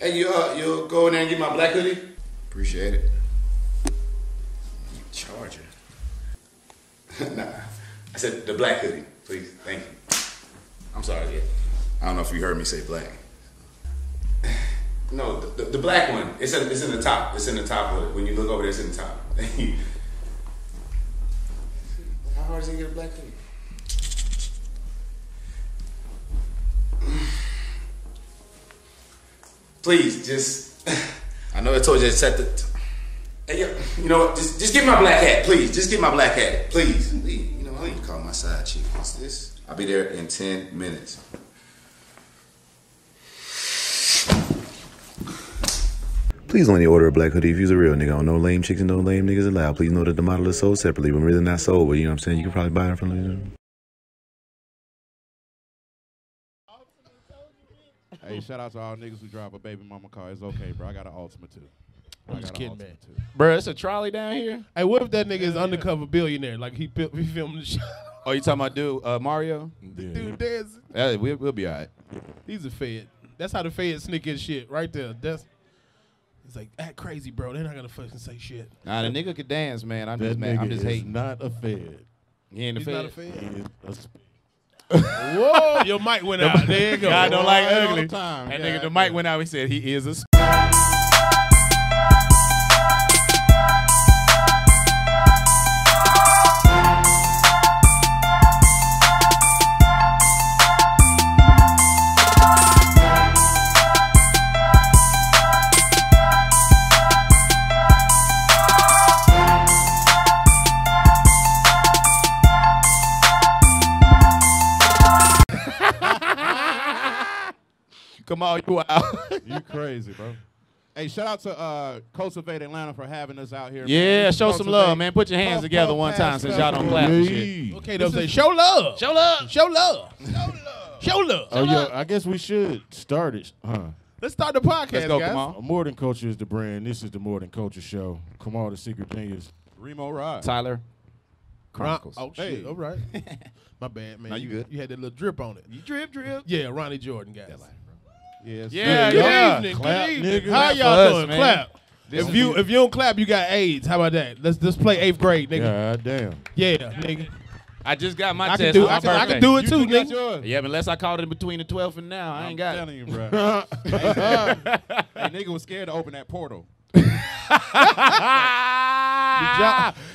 Hey, you uh, you go in there and get my black hoodie. Appreciate it. Charger. nah, I said the black hoodie, please. Thank you. I'm sorry, yeah. I don't know if you heard me say black. No, the, the, the black one. It's in, it's in the top. It's in the top of it. When you look over there, it's in the top. Thank you. How hard is it to get a black hoodie? Please, just. I know I told you to set the. Hey, yo, you know what? Just, just get my black hat, please. Just get my black hat, please. You know, I need to call my side chick. What's this? I'll be there in 10 minutes. Please only order a black hoodie if you're a real nigga. On no lame chicks and no lame niggas allowed. Please know that the model is sold separately, but really not sold. But you know what I'm saying? You can probably buy it from. Hey, shout out to all niggas who drive a baby mama car. It's okay, bro. I got an Ultima too. I I'm just got an kidding, man. Ultima too. Bro, it's a trolley down here. Hey, what if that nigga is undercover billionaire? Like he, fil- he filmed the show. Oh, you talking about dude uh, Mario? Dude, dancing. Yeah, we'll, we'll be all right. He's a fed. That's how the feds sneak in shit right there. That's. It's like act crazy, bro. They're not gonna fucking say shit. Nah, the nigga could dance, man. I'm That just mad. I'm just is hating. not a fed. He ain't the He's fed. not a fed. He is a sp- Whoa, your mic went out. There you go. God don't like ugly. That nigga, the mic went out. He said he is a. Come on, you out. You crazy, bro. Hey, shout out to uh, Cultivate Atlanta for having us out here. yeah, This is show some love, man. Put your hands Puff, together puff, one time since y'all don't clap and shit. Okay, they'll say show love. Show love. Show love. Show love. Oh, yeah. I guess we should start it. Huh. Let's start the podcast, Let's go, guys. come on. Uh, More Than Culture is the brand. This is the More Than Culture show. Kamal, the Secret Genius. Reemo Rod. Tyler. Ron- Chronicles. Oh shit! Hey. All right. My bad, man. No, you good. You had that little drip on it. You drip, drip. Yeah, Ronnie Jordan, guys. Yes. Yeah, Good yeah. evening. Clap, good evening. nigga. How y'all doing? man. Clap. This if you the- if you don't clap, you got AIDS. How about that? Let's just play eighth grade, nigga. God damn. Yeah, nigga. I just got my I test can do. my I can, I can do it You too, nigga. yours. Yeah, unless I called it between the 12th and now, I I'm ain't got it. you, bro. hey, nigga was scared to open that portal.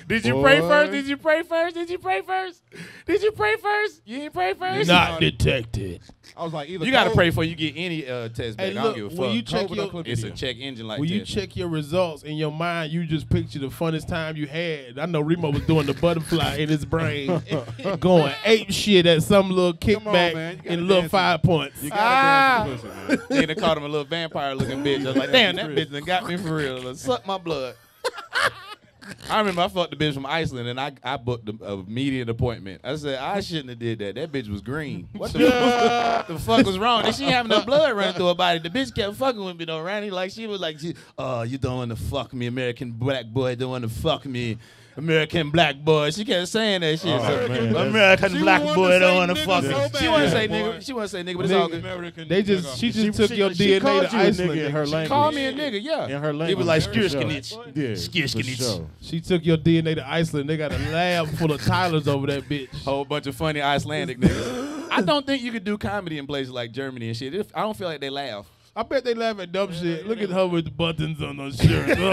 Did you pray first? Did you pray first? Did you pray first? Did you pray first? You didn't pray first? Not detected. I was like, either You gotta pray before you get any uh, test back. Hey, I look, don't give a when fuck. you check your or chlamydia? it's a check engine like when you check your results in your mind, you just picture the funnest time you had. I know Reemo was doing the butterfly in his brain, going ape shit at some little kickback man. And little five points. You gotta Ah. dance with pussy, man. Nigga called him a little vampire looking bitch. I was like, damn, that bitch done got me for real. Done Suck my blood. I remember I fucked the bitch from Iceland and I, I booked a, a immediate appointment. I said I shouldn't have did that. That bitch was green. What the, fuck, the fuck was wrong? And she having no blood running through her body. The bitch kept fucking with me though, Randy. Like she was like, she, oh, you don't want to fuck me, American black boy. Don't want to fuck me. American black boy. She kept saying that shit. Oh, So, man, American She black boy don't want to fuck so me. She want to say nigga. She want to say nigga, but it's all good. American They just nigga. she just She- took she- your she DNA to you Iceland. nigga in her nigga. language. Call me a nigga, yeah. In her He language. was like, for skirsknitch. Yeah, Skirsknitch. She took your DNA to Iceland. They got a lab full of Tylers over that bitch. Whole bunch of funny Icelandic niggas. I don't think you could do comedy in places like Germany and shit. I don't feel like they laugh. I bet they laugh at dumb shit. Look at her with the buttons on her shirt.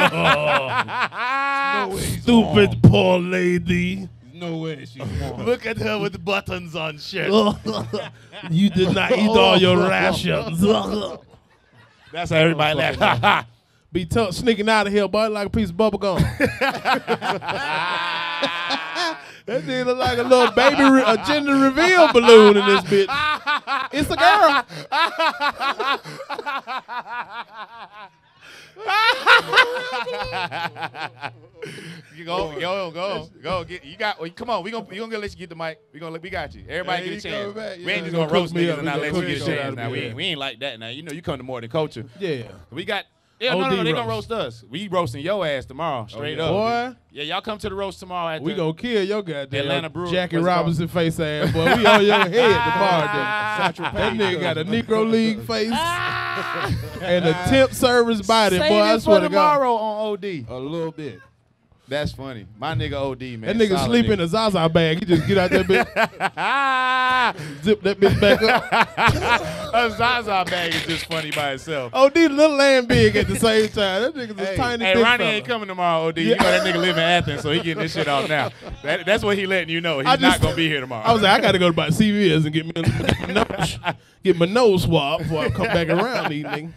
Oh, stupid poor lady. No way she's wrong. Look at her with the buttons on shirt. you did not eat all your rations. That's how everybody laugh. Be tough sneaking out of here, boy, like a piece of bubble gum. That thing look like a little baby, re- a gender reveal balloon in this bitch. It's a girl. you go, go, go, go. Get, you got. Well, come on, we gonna we gonna let you get the mic. We gonna we got you. Everybody get a you coming chance. back, we ain't just Gonna gonna roast cook me niggas up. and We not gonna let you cook get a chance. Now we ain't, we ain't like that. Now you know you come to more than culture. Yeah. We got. Yeah, no, no, no, they gonna roast. us. We roasting your ass tomorrow, straight oh, yeah. up. Boy, Yeah, y'all come to the roast tomorrow. At we gonna kill your goddamn Atlanta Brewer- Jackie? Robinson face ass, boy. We on your head tomorrow. That nigga got a Negro League face. Ah! and a tip service body, Save boy. I swear to God. tomorrow on OD. A little bit. That's funny. My nigga OD, man. That nigga Solid sleep in a Zaza bag. He just get out that bitch, zip that bitch back up. A Zaza bag is just funny by itself. These little and big at the same time. That nigga's a tiny Hey, Ronnie fella. ain't coming tomorrow, OD. You know that nigga live in Athens, so he getting this shit off now. That, that's what he letting you know. He's I not gonna be here tomorrow. I was like, I gotta go to about CVS and get me a, my nose, get my nose swabbed before I come back around niggas.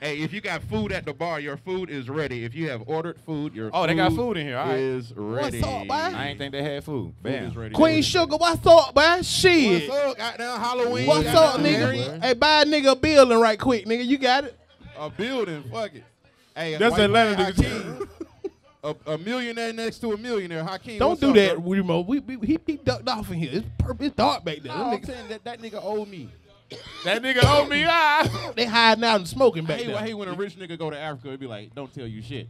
Hey, if you got food at the bar, your food is ready. If you have ordered food, your Oh, they got food in here. All right. is ready. What's up, boy? I ain't think they had food. Food is ready. Queen Sugar, what's up, man? Shit. What's up? Goddamn Halloween. What's up, nigga? Halloween. Hey, buy a nigga a building right quick, nigga. You got it? A building. Fuck it. Hey, That's white Atlanta man niggas. Hakeem. a, a millionaire next to a millionaire. Hakeem, Don't what's do up, that, bro? Reemo. We, we, he, he ducked off in here. It's, purple, it's dark back there. No, Them I'm saying that that nigga owed me. That nigga owe me. Ah. they hiding out and smoking I back hate, there. I hate when a rich nigga go to Africa and be like, "Don't tell you shit."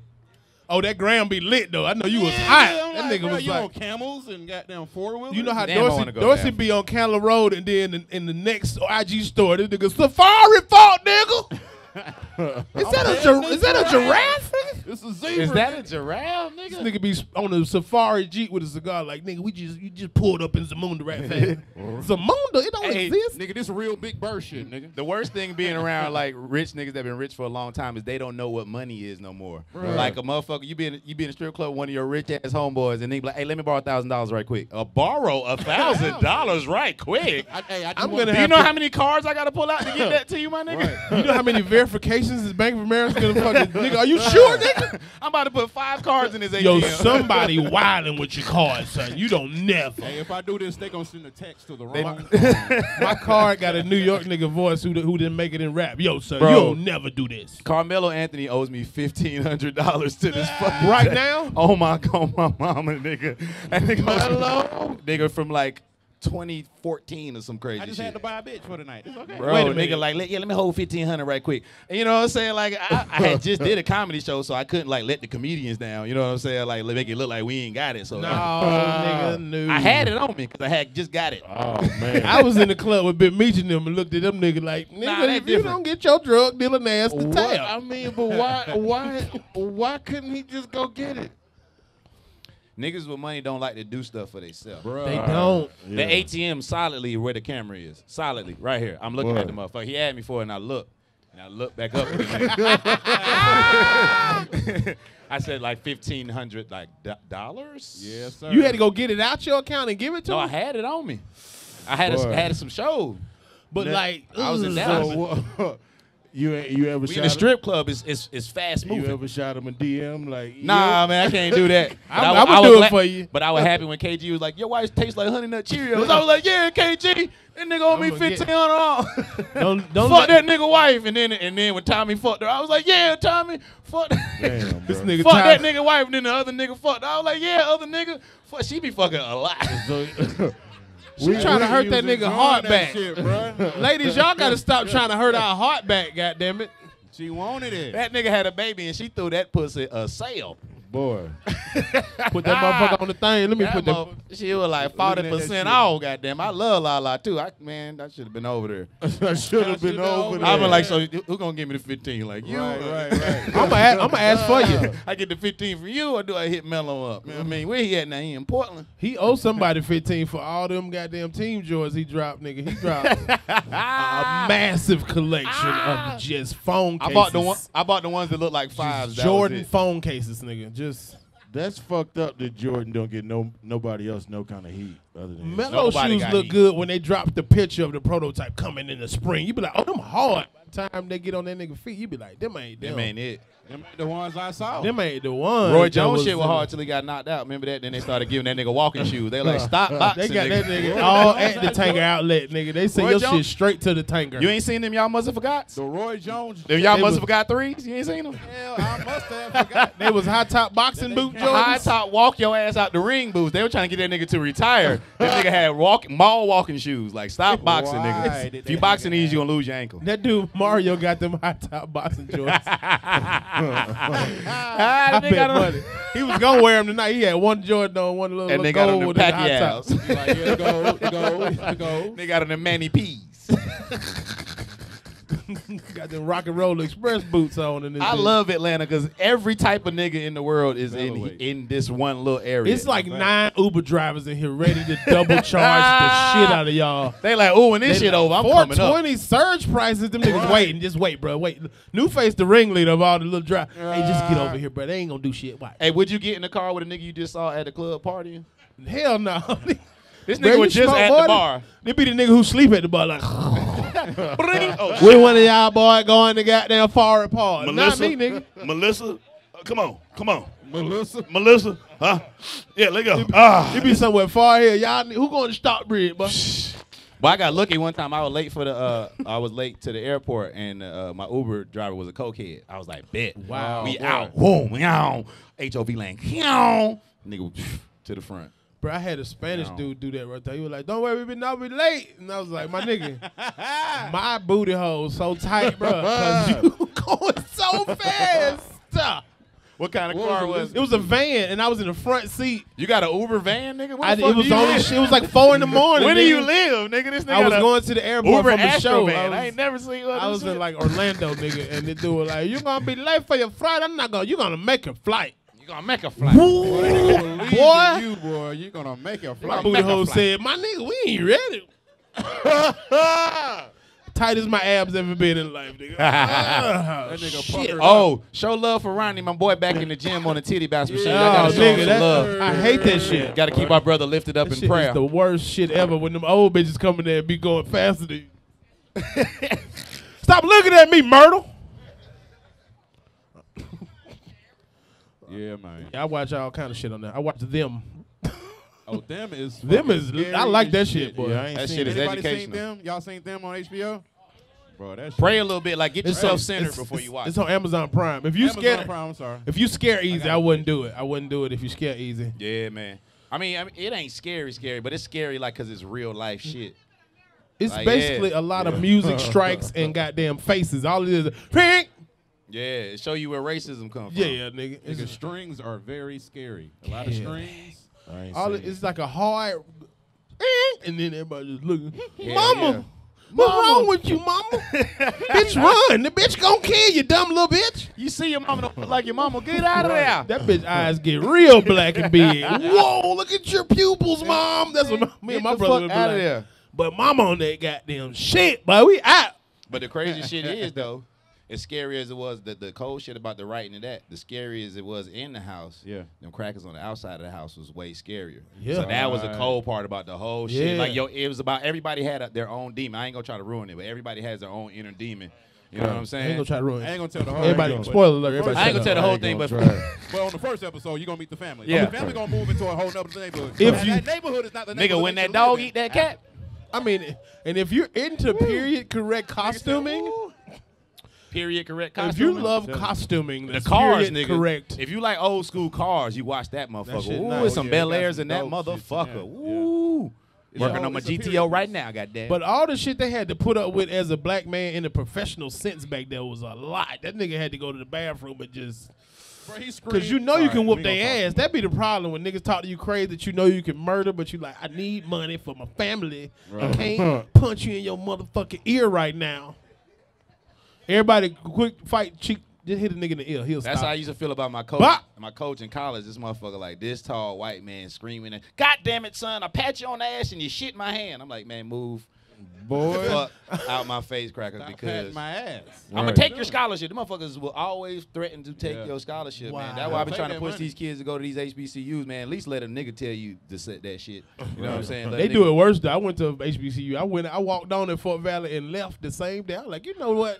Oh, that ground be lit though. I know you was Yeah, hot. I'm That like, nigga bro, was you on like, camels and goddamn four wheelers. you know how Damn, I Dorsey Dorsey be on Candler Road and then in, in the next IG store, this nigga Safari fault, nigga. Is that a gir- is that a giraffe? It's a zebra. Is that a giraffe, nigga? This nigga? nigga be on a safari jeep with a cigar, like nigga, we just you just pulled up in Zamunda right fast. Zamunda, it don't Hey, exist. nigga? This real big bird shit, nigga. The worst thing being around like rich niggas that been rich for a long time is they don't know what money is no more. Like a motherfucker, you be in you be in a strip club, with one of your rich ass homeboys, and they be like, "Hey, let me borrow a thousand dollars right quick." Uh, borrow a thousand dollars right quick. I, hey, I just I'm wanna- gonna Do you have know to- how many cards I gotta pull out to get that to you, my nigga? You know how many verifications is Bank of America gonna fucking nigga? Are you sure, nigga? I'm about to put five cards in his ATM. Yo, somebody wilding with your card, son. You don't never. Hey, if I do this, they gonna send a text to the wrong. My card got a New York nigga voice who, who didn't make it in rap. Yo, son, Bro. you don't never do this. Carmelo Anthony owes me fifteen hundred dollars to this fucking Right now? Oh my god, oh my mama, nigga. That nigga, owes nigga from like 2014 or some crazy I just shit. had to buy a bitch for tonight. It's okay. Bro, Wait a nigga, like, let, yeah, let me hold fifteen hundred right quick. And you know what I'm saying? Like, I, I had just did a comedy show, so I couldn't like let the comedians down. You know what I'm saying? Like, make it look like we ain't got it. So No, nigga, no. I had it on me because I had just got it. Oh man. I was in the club with Big Meech and them and looked at them nigga like, nigga, Nah, that if you don't get your drug dealing ass to What? tell. I mean, but why? Why? Why couldn't he just go get it? Niggas with money don't like to do stuff for themselves. They don't. The ATM solidly where the camera is. Solidly, right here. I'm looking at the motherfucker. He had me for it, and I look. And I look back up. at the nigga. I said like fifteen hundred like do- dollars. Yes, sir. You had to go get it out your account and give it to No, I him? had it on me. I had a, Boy. had some shows. But like, I was in ugh. Dallas. So, what- you ain't- you ever We shot in the him? strip club is is, is fast You ever shot him a DM like? Nah, man, I can't do that. But I- wa- I would was do it for you. But I was happy when KG was like, "Your wife tastes like honey nut Cheerios." I was like, "Yeah, KG, that nigga owe me I'ma get- fifteen hundred don't don't Fuck that nigga wife." And then and then when Tommy fucked her, I was like, "Yeah, Tommy, fuck." Damn, this bro. nigga Fuck Ty- that nigga wife, and then the other nigga fucked. her. I was like, "Yeah, other nigga, fuck, she be fucking a lot." She trying to hurt that nigga heart that back. shit. Ladies, y'all gotta stop trying to hurt our heart back, goddammit. She wanted it. that nigga had a baby, and she threw that pussy a sale. Boy, Put that ah. motherfucker on the thing. Let me That put that. mother- she was like forty Looking at that percent shit. off. Goddamn, I love La La too. I man, I should have been over there. I should have been been over over there. I was like, so who gonna give me the fifteen? Like you? Right, right, right. I'm gonna ask, I'm gonna ask for you. I get the fifteen from you, or do I hit Melo up? I mean, where he at now? He in Portland. He owes somebody 15 for all them goddamn team joys he dropped, nigga. He dropped a massive collection of ah. just phone Cases. I bought the one. I bought the ones that look like fives. Jordan phone cases, nigga. Just That's fucked up that Jordan don't get no nobody else no kind of heat other than him. Melo shoes look heat. good when they drop the picture of the prototype coming in the spring. You be like, oh, them hard. By the time they get on that nigga feet, you be like, them ain't them. Them ain't it. Them the ones I saw. Them ain't the ones. Roy that Jones shit was hard till he got knocked out. Remember that? Then they started giving that nigga walking shoes. They like stop boxing. They boxing. got that nigga. nigga all at the Tanger outlet, nigga. They send Roy your Jones- shit straight to the Tanger. You ain't seen them? Y'all must have forgot. The Roy Jones. Them y'all must have forgot threes. You ain't seen them. Hell, I must have forgot. they was high top boxing boot High top walk your ass out the ring boots. They were trying to get that nigga to retire. that nigga had walk mall walking shoes. Like stop boxing, nigga. If you boxing nigga these, you gonna lose your ankle. That dude Mario got them high top boxing joints. Ah, I bet got money. He was gonna wear them tonight. He had one Jordan on, one little, And little they got on gold them with the high top. Pacquiaos. Like, yeah, go, go, go. They got on them Manny P's. Got them rock and roll express boots on in this. I bitch. love Atlanta because every type of nigga in the world is in in this one little area. It's like nine Uber drivers in here ready to double charge the shit out of y'all. they like, oh, when this They shit like, over, I'm coming up. 420 surge prices. Them niggas waiting. Just wait, bro. Wait. New face, the ringleader of all the little drive. Hey, just get over here, bro. They ain't gonna do shit. Why? Hey, would you get in the car with a nigga you just saw at the club partying? Hell no. This nigga you was just at the than- bar. They be the nigga who sleep at the bar like. oh, we one of y'all boy going to goddamn far apart. Not Melissa, me, nigga. Melissa, uh, come on, come on, Melissa. Melissa, huh? Yeah, let go. Ah, It be somewhere far here. Y'all, who going to Stockbridge, bro? Well, I got lucky one time. I was late for the. Uh, I was late to the airport, and uh, my Uber driver was a cokehead. I was like, "Bet, Wow. we Boy. out, boom, meow, HOV lane, meow." Nigga to the front. Bro, I had a Spanish No. dude do that right there. He was like, "Don't worry, we been now we late," and I was like, "My nigga, my booty hole so tight, bro, cause you going so fast." What kind of What car was it? was It was a van, and I was in the front seat. You got an Uber van, nigga? Where I, the it was you only live? it was like four in the morning. Where do you live, nigga? This nigga I was going to the airport Uber from the Astro show. van. I was, I ain't never seen one. I was shit. in like Orlando, nigga, and the dude was like, "You gonna be late for your flight? I'm not gonna. You gonna make a flight." You gonna make a fly. Boy, Boy. you boy, you gonna make a My flight. booty hole said, "My nigga, we ain't ready." Tight as my abs ever been in life, nigga. Ah, That nigga shit. Oh, show love for Ronnie, my boy, back in the gym on the titty bounce machine. I Oh, gotta show nigga, some that, love. I hate that shit. Got to keep our brother lifted up That in shit prayer. is the worst shit ever when them old bitches come in there and be going faster than you. Stop looking at me, Myrtle. Yeah, man. Yeah, I watch all kind of shit on there. I watch them. Oh, them is Them is- I like that shit, boy. Yeah, I ain't That seen shit it. is Anybody seen them? Y'all seen them on HBO? Bro, that shit. Pray a little bit, like get It's yourself on- centered it's- before you watch. It's on Amazon Prime. If you Amazon scared, Prime, I'm sorry. if you scare easy, got I, wouldn't do it. I wouldn't do it if you scare easy. Yeah, man. I mean, I mean, it ain't scary, scary, but it's scary like because it's real life shit. It's Like, basically yeah. a lot of music strikes and goddamn faces. All it is, is pink. Yeah, show you where racism come from. Yeah, yeah, nigga. Nigga, strings are very scary. A lot of Yeah. strings. I ain't all it, it. it's like a hard, eh, and then everybody just looking. Yeah, mama, yeah. what's wrong with you, mama? bitch, run! The bitch gonna kill you, dumb little bitch. You see your mama like your mama. Get out of there. That bitch eyes get real black and big. Whoa, look at your pupils, mom. That's what my, me and my Get the brother fuck would be outta like. there. But mama on that goddamn shit, but we out. But the crazy shit is though, as scary as it was, the, the cold shit about the writing of that, the scary as it was in the house, Yeah. them crackers on the outside of the house was way scarier. Yeah. So that was the cold part about the whole shit. Yeah. Like yo, it was about everybody had a, their own demon. I ain't gonna try to ruin it, but everybody has their own inner demon. You know what I'm saying? I ain't gonna try to ruin I ain't it. gonna tell the whole Everybody, thing, but- spoiler alert. Everybody I ain't gonna tell the whole thing, but But on the first episode, you're gonna meet the family. Yeah. The family gonna move into a whole nother neighborhood. If And you- that neighborhood is not the nigga, neighborhood when that dog eat that cat, I mean, and if you're into period correct costuming, period correct if costume. you love costuming, the that's cars, period nigga. correct. If you like old school cars, you watch that motherfucker. shit Ooh, nice. it's some Yeah, Bel they Airs in that dope shit, motherfucker. yeah, yeah. Ooh. It's Working on my it's a GTO period right piece. now, goddamn. But all the shit they had to put up with as a black man in a professional sense back there was a lot. That nigga had to go to the bathroom and just because you know you Alright, can whoop we their ass. That be the problem when niggas talk to you crazy that you know you can murder, but you like I need money for my family. I can't punch you in your motherfucking ear right now. Everybody, quick fight, cheek. Just hit a nigga in the ear. He'll That's stop. how I used to feel about my coach. Bop. My coach in college, this motherfucker like this tall white man screaming, and, "God damn it, son! I pat you on the ass and you shit my hand." I'm like, man, move Boy, out my face, cracker, stop because my ass. I'm gonna Right. take your scholarship. The motherfuckers will always threaten to take Yeah. your scholarship, Wow. man. That's why I've been trying to push money. these kids to go to these HBCUs, man. At least let a nigga tell you to set that shit. You know what I'm saying? Let They do it worse. Though. I went to HBCU. I went. I walked down in Fort Valley and left the same day. I was like, you know what?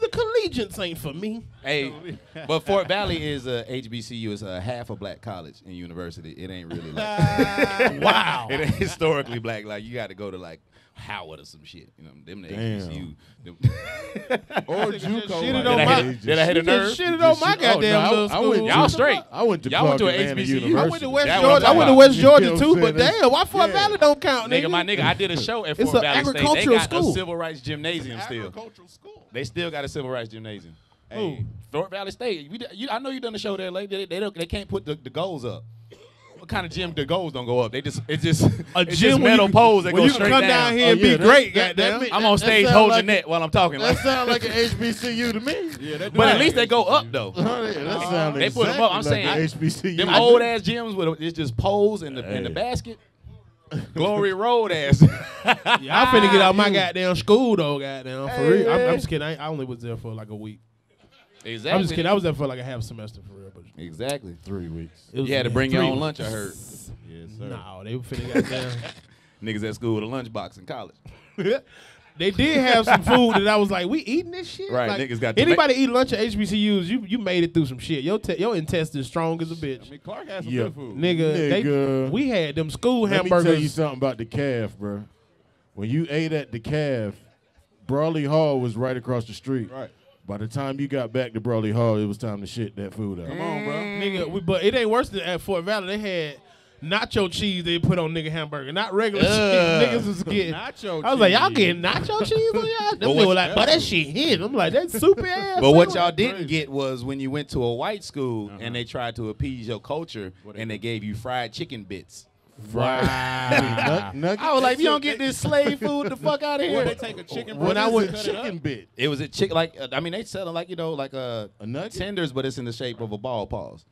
The collegiates ain't for me. Hey, but Fort Valley is uh, a HBCU. It's a uh, half a black college and university. It ain't really like wow. it ain't historically black. Like you got to go to like Howard or some shit. You know, them the Damn. HBCU. Them Or JUCO. shitted like on did, I my- hit, did I hit a nerve? just shitted on my Oh, goddamn no, I- little I school. went- Y'all straight. I went to Y'all went to Clark a HBCU. University. I went to West That's what Georgia. I'm went to West. Georgia You know too, but damn, why Fort Yeah. Valley don't count, nigga? Nigga, my nigga, I did a show at Fort a Valley State. They agricultural got school. a civil rights gymnasium still. Agricultural school. They still got a civil rights gymnasium. Hey, Fort Valley State. We, you, I know you done the show there, like they, they don't, they can't put the, the goals up. Kind of gym the goals don't go up. They just it's just A it's gym just where metal you, poles that go you can straight come down. down here Oh, and yeah, be that- great, that- goddamn. that mean- I'm on stage sound holding like- the net while I'm talking. That Like, sound like an HBCU to me. Yeah, they do but that. at least they go up though. Oh, yeah, that uh-huh. sound They put them up. I'm like saying, an HBCU. Them old ass gyms with it's just poles in the in the basket. Glory Road ass. Yeah, I finna get out my goddamn school though, goddamn. For Hey, real, I'm, I'm just kidding. I, I only was there for like a week. Exactly. I'm just kidding. I was there for like a half semester for real. But Exactly. Three weeks. it was You had to yeah, bring your own lunch. I heard Yes, sir. No, they were finna goddamn. niggas at school with a lunchbox in college. They did have some food that I was like, we eating this shit. Right, Like, niggas got anybody eat lunch at HBCUs? You you made it through some shit. Your te- your intestines strong as a bitch, I mean, Clark has some Yeah. good food. nigga. They, Nigga. we had them school Let me tell you something about the caf, bro. When you ate at the caf, Brawley Hall was right across the street. Right. By the time you got back to Brawley Hall, it was time to shit that food out. Come on, bro. nigga. We, but it ain't worse than at Fort Valley. They had nacho cheese they put on nigga hamburger, not regular cheese. Ugh. Niggas was getting. Nacho cheese. I was like, y'all getting nacho cheese on y'all? Them But niggas were like, but that shit hit. I'm like, that's super ass. But what y'all didn't get was when you went to a white school and uh-huh. they tried to appease your culture and they gave you fried chicken bits. Wow. I was like, if you don't get this slave food, the fuck out of Or they here. take a chicken When I and went- it chicken bit. It was a chick like uh, I mean they selling like you know like uh, A nugget? tenders, but it's in the shape of a ball pause.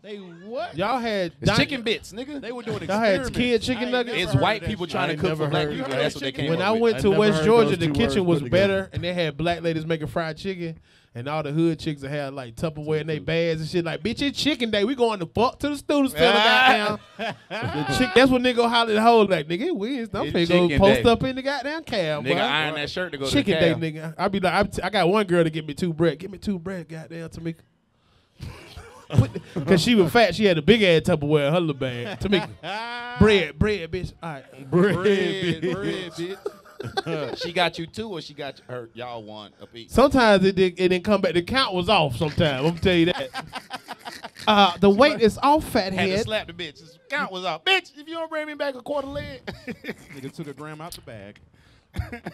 They what? Y'all had It's di- chicken bits, nigga. They were doing Y'all had kid chicken nuggets? it's white people shit. trying to cook for black people. you heard That's what they chicken came When I went I to West Georgia, the kitchen was better, together. and they had black ladies making fried chicken, and all the hood chicks that had like Tupperware in their bags and shit. Like, bitch, it's chicken day. We going to fuck to the students still ah. goddamn. the chick, that's what nigga go holler the whole like, nigga, it Wednesday. I'm finna go post day. up in the goddamn cab, Nigga boy. iron that shirt to go chicken to day, nigga. I be like, I, t- I got one girl to get me two bread. Give me two bread, goddamn, Tamika. Cause she was fat, she had a big ass Tupperware in her little bag. Tamika, bread, bread, bitch. All right, Bread, Bread, bitch. bread, bitch. she got you two, or she got her. Y'all one a piece. Sometimes it did, it didn't come back. The count was off. Sometimes I'm tell you that. Uh, the weight is off, fat Had to head. slap the bitch. His count was off. Bitch, if you don't bring me back a quarter leg. Nigga took a gram out the bag.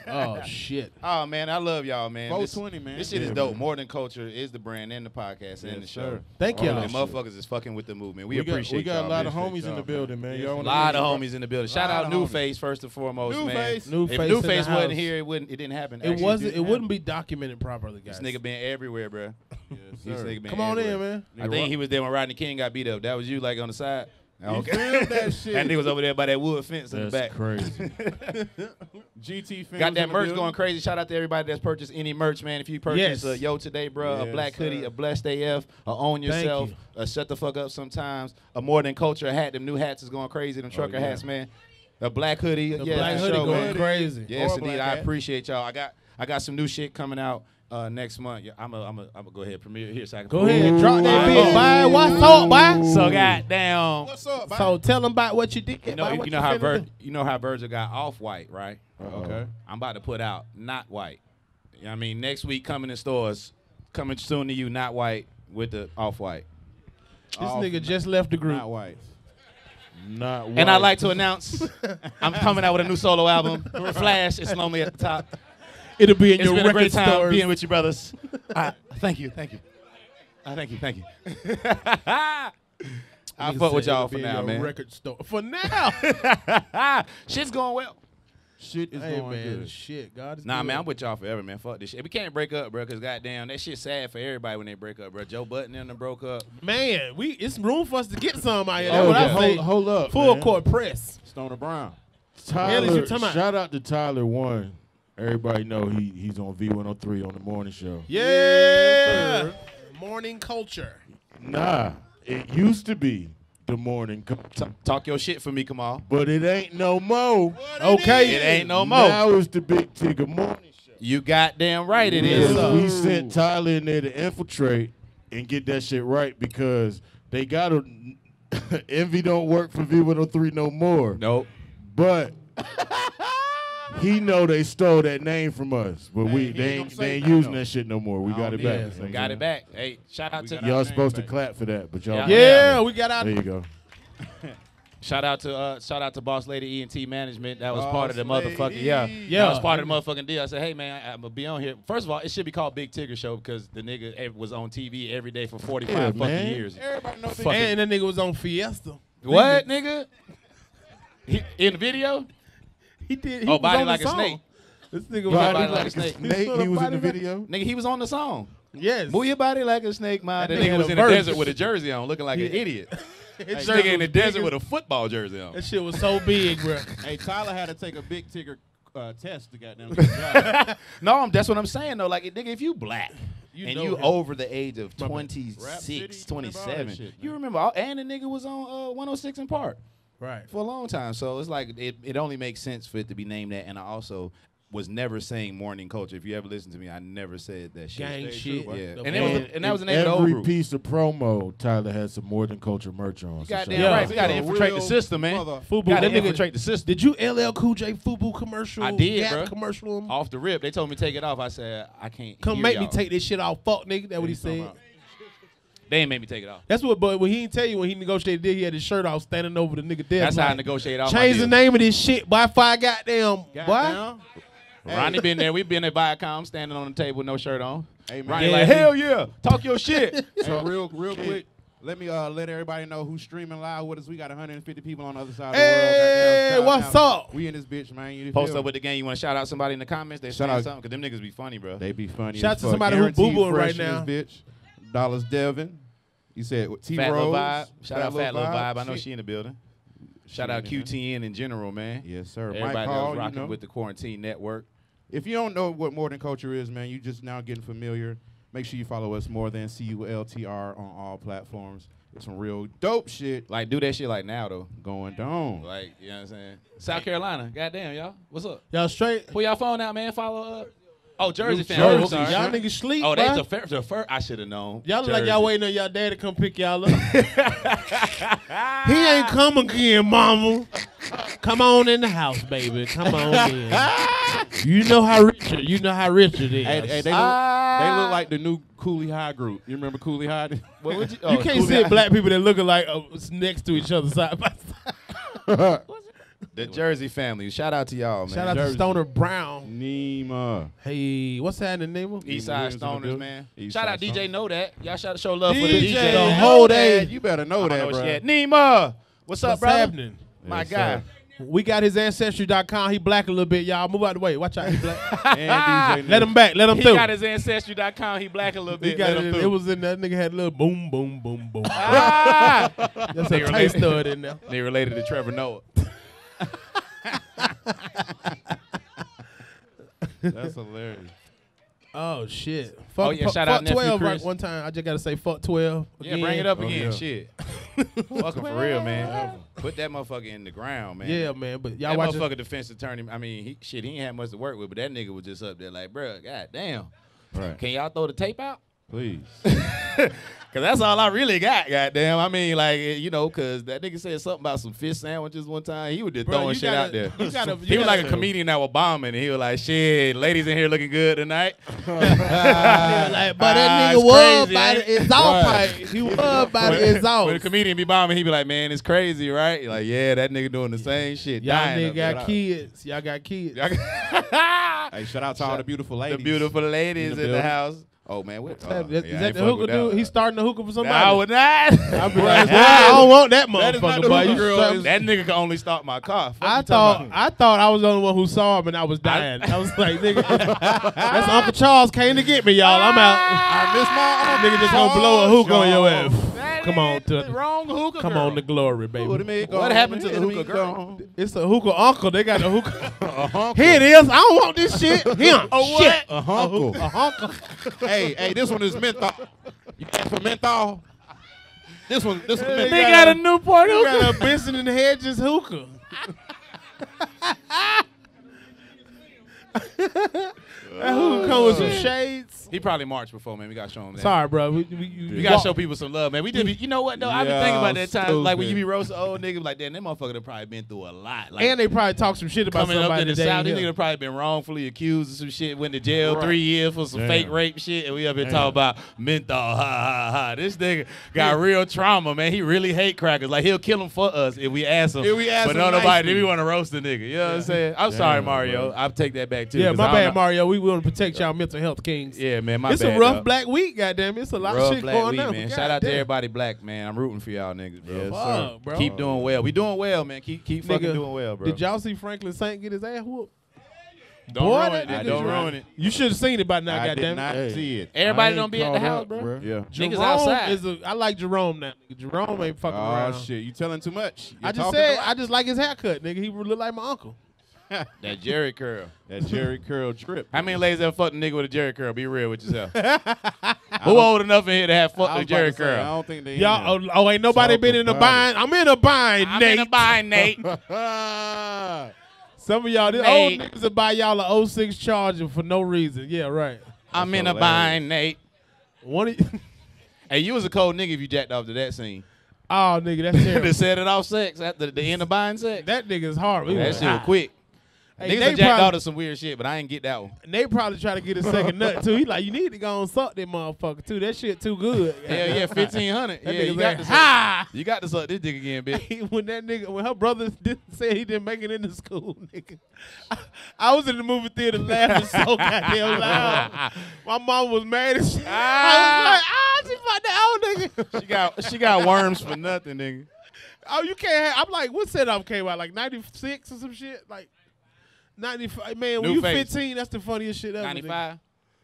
Oh shit! oh man, I love y'all, man. This- 420, man. This shit is dope. man. More than culture is the brand and the podcast and the show. sir. Thank Oh, y'all. And motherfuckers is fucking with the movement. We, We got, appreciate we got y'all, a lot man. of homies in the building, man. Y'all A lot of homies in the building. Shout out New. Face first and foremost, New man. Face. New if Face New Face wasn't here, it wouldn't. It didn't happen. It wasn't. It wouldn't be documented properly, guys. This nigga been everywhere, bro. Yes, This sir. nigga been Come on in, man. I think he was there when Rodney King got beat up. That was you, like on the side. Filmed that shit. That nigga was over there by that wood fence in the That's back. crazy. GT films Got that in the merch building. going crazy. Shout out to everybody that's purchased any merch, man. If you purchase Yes. a Yo Today, bro, a Yes, black hoodie, sir. a Blessed AF, a Own Yourself, you. a Shut the Fuck Up Sometimes, a More Than Culture hat. Them new hats is going crazy. Them oh, trucker yeah. hats, man. A black hoodie. The yeah, black for hoodie sure, going man. crazy. Yes, Or a indeed. black I hat. appreciate y'all. I got I got some new shit coming out uh, next month. Yeah, I'm a, I'm a, I'm gonna go ahead premiere here so I can Go ahead and drop that bitch, Ooh. boy. What's up, boy? So goddamn. What's up, man? So tell them about what you did. You know, boy, you what know how finna Vir- you know how Virgil got off white, right? okay. I'm about to put out not white. You know what I mean, next week coming in stores, coming soon to you, not white with the off white. This Off- nigga just left the group. Not white. Not And I'd like to announce I'm coming out with a new solo album. Flash, it's lonely at the top. It'll be in It's your been a record great time stores. being with you, brothers. Uh, thank you, thank you. I thank you, thank you. I fuck with y'all for now, man. Record store for now. Shit's going well. Shit is hey going man, good. shit, God is Nah, good. man, I'm with y'all forever, man. Fuck this shit. We can't break up, bro, because goddamn, that shit's sad for everybody when they break up, bro. Joe Budden and them broke up. Man, we it's room for us to get some out here. That's Oh, what yeah. I hold, say. hold up. Full man. court press. Stoner Brown. Tyler, you talking about? shout out to Tyler One. Everybody know he he's on V103 on the morning show. Yeah. Morning culture. Nah, it used to be the morning, co- T- talk your shit for me, Kamal. but it ain't no more. Okay. It ain't no more. Now it's the Big Tigger morning show. You goddamn right it Because is. we sent Tyler in there to infiltrate and get that shit right because they got to envy don't work for V103 no more. Nope. But he know they stole that name from us, but we Hey, he they ain't ain't, they ain't using that shit no more. We I got it need back. anything. Got it back. Hey, shout out to Y'all name supposed to clap for that, but y'all. Yeah. Yeah, we got out. There you go. shout out to uh, shout out to Boss Lady E and T Management. That was Boss part of the motherfucking Lady. yeah. Yeah. That was part of the motherfucking deal. I said, hey man, I, am gonna be on here. First of all, it should be called Big Tigger Show because the nigga was on TV every day for 45 Yeah, fucking man. years. Everybody knows And that nigga was on Fiesta. What, nigga? He, in the video? He did. He Oh, was body on the like a song. snake. This nigga Body was like like a snake. Nate, he was in the Body like- video. Nigga, he was on the song. Yes. Move your body like a snake, man. That That nigga nigga was in the desert with a jersey on, looking like an idiot. His This jersey nigga in the desert as- with a football jersey on. That shit was so big, bro. Hey, Tyler had to take a Big Tigger uh, test to goddamn. get the job. No, I'm, that's what I'm saying though. Like, nigga, if you black You and you him. over the age of Rap 26, City, you remember 27, shit, you remember, all, and the nigga was on uh, 106 in Park Right. for a long time. So it's like it, it only makes sense for it to be named that. And I also was never saying morning culture. If you ever listen to me, I never said that shit. Gang shit. true, Yeah, The and, it was band- and that was the In name of the every group. piece of promo, Tyler had some morning culture merch on. You goddamn shout Yeah. right. We got to infiltrate the system, man. mother- Fubu, Got to that nigga- infiltrate the system. Did you LL Cool J Fubu commercial? I did, Gap bruh. commercial. Off the rip, they told me to take it off. I said I can't. Come hear make me y'all. take this shit off. Fuck nigga. That what he said. About- They ain't made me take it off. That's what. But when he didn't tell you when he negotiated, deal, he had his shirt off, standing over the nigga dead. That's how I like, negotiate all my Change the name of this shit. By five goddamn. Boy. Goddamn. Ronnie been there. We been at Viacom, standing on the table with no shirt on. Hey, man. Ronnie Yeah, like, hell yeah, talk your shit. Hey, real, real quick. Let me uh, let everybody know who's streaming live with us. We got 150 people on the other side of the world. Hey, what's out. up? We in this bitch, man. You Post feel up with the game. You want to shout out somebody in the comments? They Shout out- something because them niggas be funny, bro. They be funny. Shout as to somebody who Guaranteed boo-booing right now. Bitch. Dollars Devin. You said T Fat Rose. Vibe. Shout out Fat Lil Vibe. I know Shit. she in the building. Shout out. QTN in general, man. Yes, sir. Everybody Mike Hall, was you rocking know. with the Quarantine Network. If you don't know what more than culture is, man, you just now getting familiar. Make sure you follow us more than C U L T R on all platforms. It's some real dope shit Like, do that shit like now, though. going down. Like, you know what I'm saying? South Carolina. Goddamn, y'all. What's up? Y'all straight. Pull y'all phone out, man. Follow up. Oh, Jersey fan. Jersey. Sorry. Y'all niggas sleep. Oh, that's the first. The first. I should have known. Y'all look like Jersey. y'all waiting on y'all dad to come pick y'all up. he ain't come again, mama. Come on in the house, baby. Come on in. You know how Richard. You know how Richard is. Hey, hey, they, look, they look like the new Cooley High group. You remember Cooley High? What would you? you oh, can't cool. see black people that looking like uh, next to each other side by side. The Jersey family. Shout out to y'all, man. Shout out to Jersey. Stoner Brown. Nima. Hey, what's that in the name of? East Williams in the Stoners, building. man. East Shout out DJ Stoners. Know That. Y'all shout show love for the DJ, DJ. the whole day. You better know I that, know bro. shit. Nima, what's up, What's brother? happening? My Yes, guy. sir. We got his ancestry.com. He black a little bit, y'all. Move out the way. Watch out. He black. And DJ Let him back. Let him He through. got his ancestry.com. He black a little He bit. got Let it. him It through. was in that nigga had a little boom, boom, boom, boom. Ah! That's They a taste of it in there. they related to Trevor Noah. That's hilarious. Oh shit! Oh, fuck, Oh, yeah, fuck- shout out fuck nephew twelve. Right, Chris. one time, I just gotta say fuck twelve. Yeah, bring it up Oh, again. yeah. Shit. Fucking for real, man. Put that motherfucker in the ground, man. Yeah, man. But y'all that watch it. motherfucker defense attorney. I mean, he, shit, he ain't had much to work with, but that nigga was just up there like, bruh, god damn. Right. Can y'all throw the tape out? Please. Cause that's all I really got, goddamn. I mean, like eh, you know, cause that nigga said something about some fish sandwiches one time. He was just Bruh, throwing you shit gotta- out there. you gotta- he was like a comedian that was bombing, and he was like, "Shit, ladies in here looking good tonight." Yeah, like, but Ah, that it's nigga was crazy, by the it? exhaust Right. pipe. He was by the When a comedian be bombing, he be like, "Man, it's crazy, right?" You're like, yeah, that nigga doing the same shit. Y'all dying nigga got kids. Y'all got kids. Y'all got- Hey, shout out to all the beautiful ladies. the beautiful ladies in the, building. house. Oh man, what? Is that, yeah, is that the hookah with that dude? He's starting the hookah for somebody. I would not. I'll be like, "Well, I don't want that That is not motherfucker, the boy. girl, that nigga can only start my car. Fuck I thought? I thought I was the only one who saw him and I was dying. I, was like, nigga, that's Uncle Charles came to get me, y'all. I'm out. I miss my nigga just gonna blow a hookah on your ass. That Come on, to the wrong hookah. come girl. on to glory, baby. What happened to the hookah girl? It's a hookah uncle. They got a hookah. Here it is. I don't want this shit. Him. Oh, shit. A hunkle. A uncle. hey, hey, this one is menthol. You got for menthol? This one, this one They They menthol. got a Newport You hookah. got a Benson and Hedges hookah. That hookah come with some shades. He probably marched before, man. We got to show him that. Sorry, bro. We, we, you, We gotta show people some love, man. We did. Be, you know what though? I've been thinking about that time, like when you be roasting old niggas, like damn, that motherfucker done probably been through a lot. Like And they probably talk some shit about coming up somebody to the today. south, these niggas probably been wrongfully accused of some shit, went to jail Right. three years for some Damn. fake rape shit, and we up here talking about menthol. Ha ha ha! This nigga got real trauma, man. He really hate crackers. Like he'll kill them for us if we ask him. If we ask but him no nobody. nicely. Then we want to roast the nigga. You know what I'm saying? I'm sorry, Mario. bro. I'll take that back. bag too. Yeah, my bad, Mario. We want to protect y'all mental health kings. Yeah, man, my it's bad. a rough dog. black week, goddamn. It's a lot Rough of shit black going week, on. man. Shout out to everybody black, man. I'm rooting for y'all niggas, bro. Yes, Fuck, bro. Keep doing well. We doing well, man. Keep keep fucking Nigga, doing well, bro. Did y'all see Franklin Saint get his ass whooped? don't Boy, ruin it. nigga Don't dry. ruin it. You should have seen it by now, I did goddamn. not Hey. see it. Everybody I ain't don't be at the house, up, bro. bruh. Yeah. Niggas Jerome outside. Is a, I like Jerome now. nigga. Jerome ain't fucking Oh around. shit, you telling too much. You're I just talking said. I just like his haircut, nigga. He look like my uncle. That Jheri curl. that Jheri curl drip. How many ladies ever fucked a nigga with a Jheri curl? Be real with yourself. Who old enough in here to have I fucked a Jerry to say, I don't think they. Y'all, oh, oh, ain't nobody been in a bind. I'm in a bind, I'm Nate. in a bind, Nate. Some of y'all, this Nate. old niggas will buy y'all a 06 Charger for no reason. Yeah, right. I'm in a bind, Nate. One of y- Hey, you was a cold nigga if you jacked off to that scene. oh, nigga, that's terrible. to set it off sex after the end of buying sex. that nigga's hard. He That shit was quick. Hey, Niggas they done jacked probably- out to some weird shit, but I ain't get that one. They probably try to get a second nut too. He like, you need to go and suck that motherfucker too. That shit too good. Hell yeah, fifteen hundred. Yeah, you got to suck. You got to suck this dick again, bitch. when that nigga, when her brother did, said he didn't make it into school, nigga, I, I was in the movie theater laughing so goddamn loud. My mom was mad as shit. I was like, ah, she fucked that old nigga. She got she got worms for nothing, nigga. Oh, you can't. Have, I'm like, what set up came out? Like '96 or some shit. Like '95. Man, when New you Face. 15, that's the funniest shit ever. Ninety nigga. five.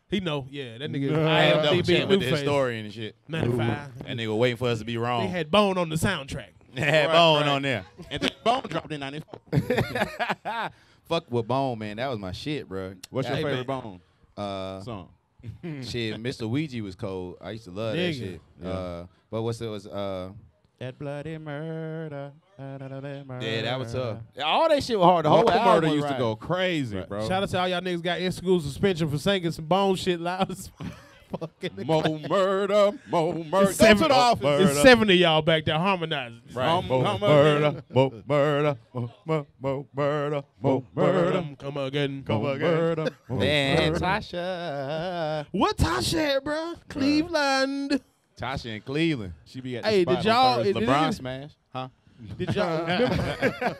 He know. Yeah, that nigga. I had uh, double he check with the Blueface. historian and shit. 95. That nigga waiting for us to be wrong. They had Bone on the soundtrack. They had Right, Bone right. on there. And then Bone dropped in '94. Fuck with Bone, man. That was my shit, bro. What's your Hey, favorite man. Bone Uh, song? shit, Mr. Ouija was cold. I used to love that shit. Yeah. Uh, but what's it was uh That bloody murder. Yeah, that was tough. All that shit was hard. The whole Whole album murder was used to go crazy, bro. Shout out to all y'all niggas got in school suspension for singing some Bone shit loud as fucking. Mo murder, mo murder. It's Go seven, to the office. it's seven of y'all back there harmonizing. Right. Mo Mo murder, mo murder, mo mo mo murder, mo murder. Come again. Come Mo again. murder, mo And murder. Tasha. What Tasha at, bro? Cleveland. Tasha in Cleveland. She be at the Hey, spot did y'all? Thursday. did LeBron any- smash. Huh? Did y'all remember?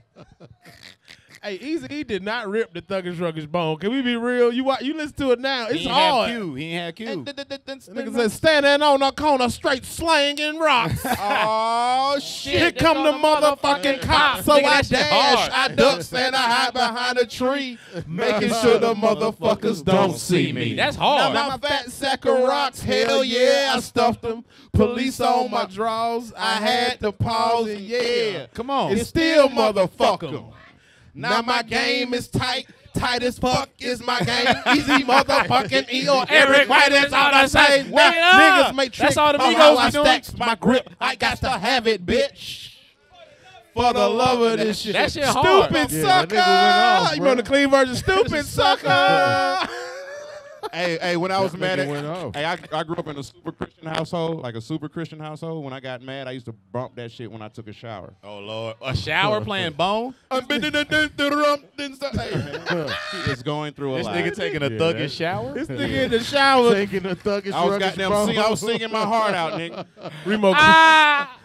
hey, Easy E did not rip the Thuggish Ruggish bone. Can we be real? You wa- you listen to it now. It's he ain't hard. Have Q. He ain't have Q. Nigga said standing on the corner straight slanging rocks. Oh shit! Here come the motherfucking cops. So I dash. I ducks, and I hide behind a tree, making sure the motherfuckers don't see me. That's hard. Now my fat sack of rocks, hell yeah, I stuffed them. Police on my drawers, I had to pause and yeah. Come on. It's still motherfuck 'em. Now my game is tight. Tight as fuck is my game. Easy motherfucking E or Eric Wright is all the same. Now, Nigga, niggas make that's tricks all the on Migos how I doing. stacks my grip. I got to have it, bitch. For the love of this shit. That shit hard. Stupid Yeah, sucker. that nigga off, you bro. the clean version? Stupid sucker. hey, hey, when I was mad at, went off. hey, I, I grew up in a super Christian household, like a super Christian household. When I got mad, I used to bump that shit when I took a shower. Oh Lord. A shower playing Bone. I've been in a dent stuff. It's going through a This lot. nigga taking a Yeah, thuggish shower. This nigga in the shower. Taking a thuggish I was goddamn bone. sing, I was singing my heart out, nigga. Remote. Ah!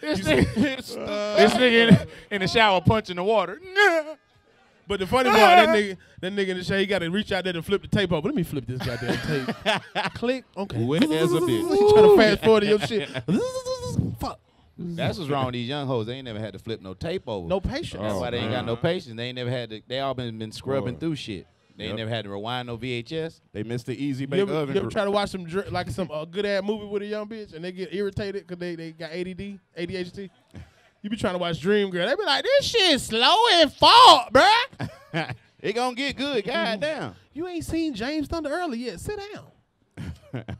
This nigga, this nigga in, in the shower punching the water. But the funny part, that nigga, that nigga in the shower, he got to reach out there to flip the tape over. Let me flip this goddamn tape. Click. Okay. Wet as a bitch. You trying to fast forward to your shit. Fuck. That's what's wrong with these young hoes. They ain't never had to flip no tape over. No patience. That's Oh, why they ain't got no patience. They ain't never had to. They all been been scrubbing Boy. through shit. They ain't Yep. never had to rewind no VHS. They missed the easy You bake ever, oven. you ever try to watch some dr- like some uh, good ass movie with a young bitch and they get irritated because they, they got ADD, ADHD? You be trying to watch Dream Girl. They be like, this shit slow and fault, bruh. it gonna get good. Mm-hmm. God damn. You ain't seen James Thunder early yet. Sit down.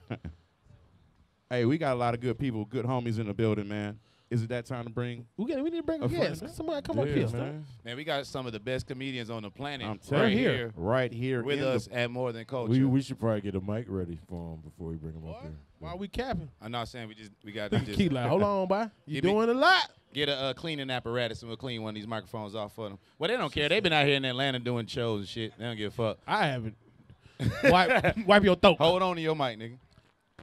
Hey, we got a lot of good people, good homies in the building, man. Is it that time to bring? We, got, we need to bring a A guest. man. Somebody come up here. man. Man, we got some of the best comedians on the planet I'm right telling you. here Right here with in the- us at More Than Culture. We, we should probably get a mic ready for him before we bring him up here. Why are we capping? I'm not saying we just we got to just Keep like, hold on, boy. You Give me- doing a lot. get a uh, cleaning apparatus and we'll clean one of these microphones off for them. Well, they don't care. They've been out here in Atlanta doing shows and shit. They don't give a fuck. I haven't. wipe, wipe your throat. Hold on to your mic, nigga.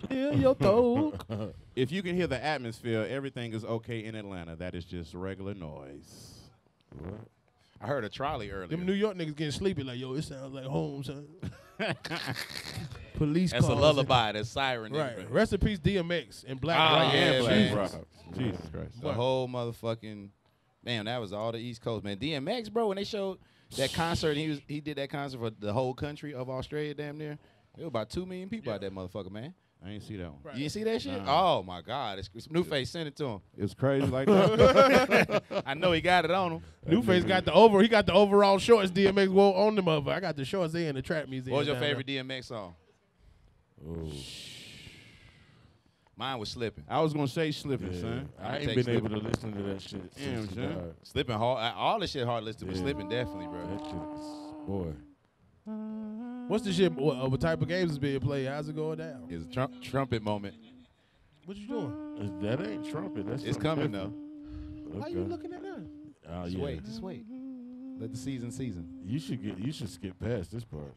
Yeah, your throat. If you can hear the atmosphere, everything is okay in Atlanta. That is just regular noise. I heard a trolley earlier. Them New York niggas getting sleepy like, yo, it sounds like home, son. Police That's a calls and- lullaby. That's siren. Right. nigga. Rest in peace, DMX and Black Oh, Rock. yeah, and man. Black Rob. Jesus Christ. The whole motherfucking man, that was all the East Coast, man. DMX, bro, when they showed that concert, he was he did that concert for the whole country of Australia, damn near. There was about two million people out that motherfucker, man. I ain't see that one. You didn't see that shit? Nah. Oh my God, it's, it's new face. sent it to him. It was crazy like that. I know he got it on him. Newface got the over. He got the overall shorts. DMX wore on them motherfucker. I got the shorts there in the trap museum. What was your down favorite DMX song? Mine was slipping. I was gonna say slipping, Yeah. son. I ain't take been able to listen to that shit. Damn, since he son. died. Slipping hard. All the shit hard listed, but Yeah. slipping definitely, bro. That shit is, boy. There. What's the shit? What, what type of games is being played? How's it going down? It's a trump, trumpet moment. What you doing? That ain't trumpet. That's It's coming different. though. Why you looking at that? Oh, Just yeah. wait, just wait. Let the season season. You should get. You should skip past this part.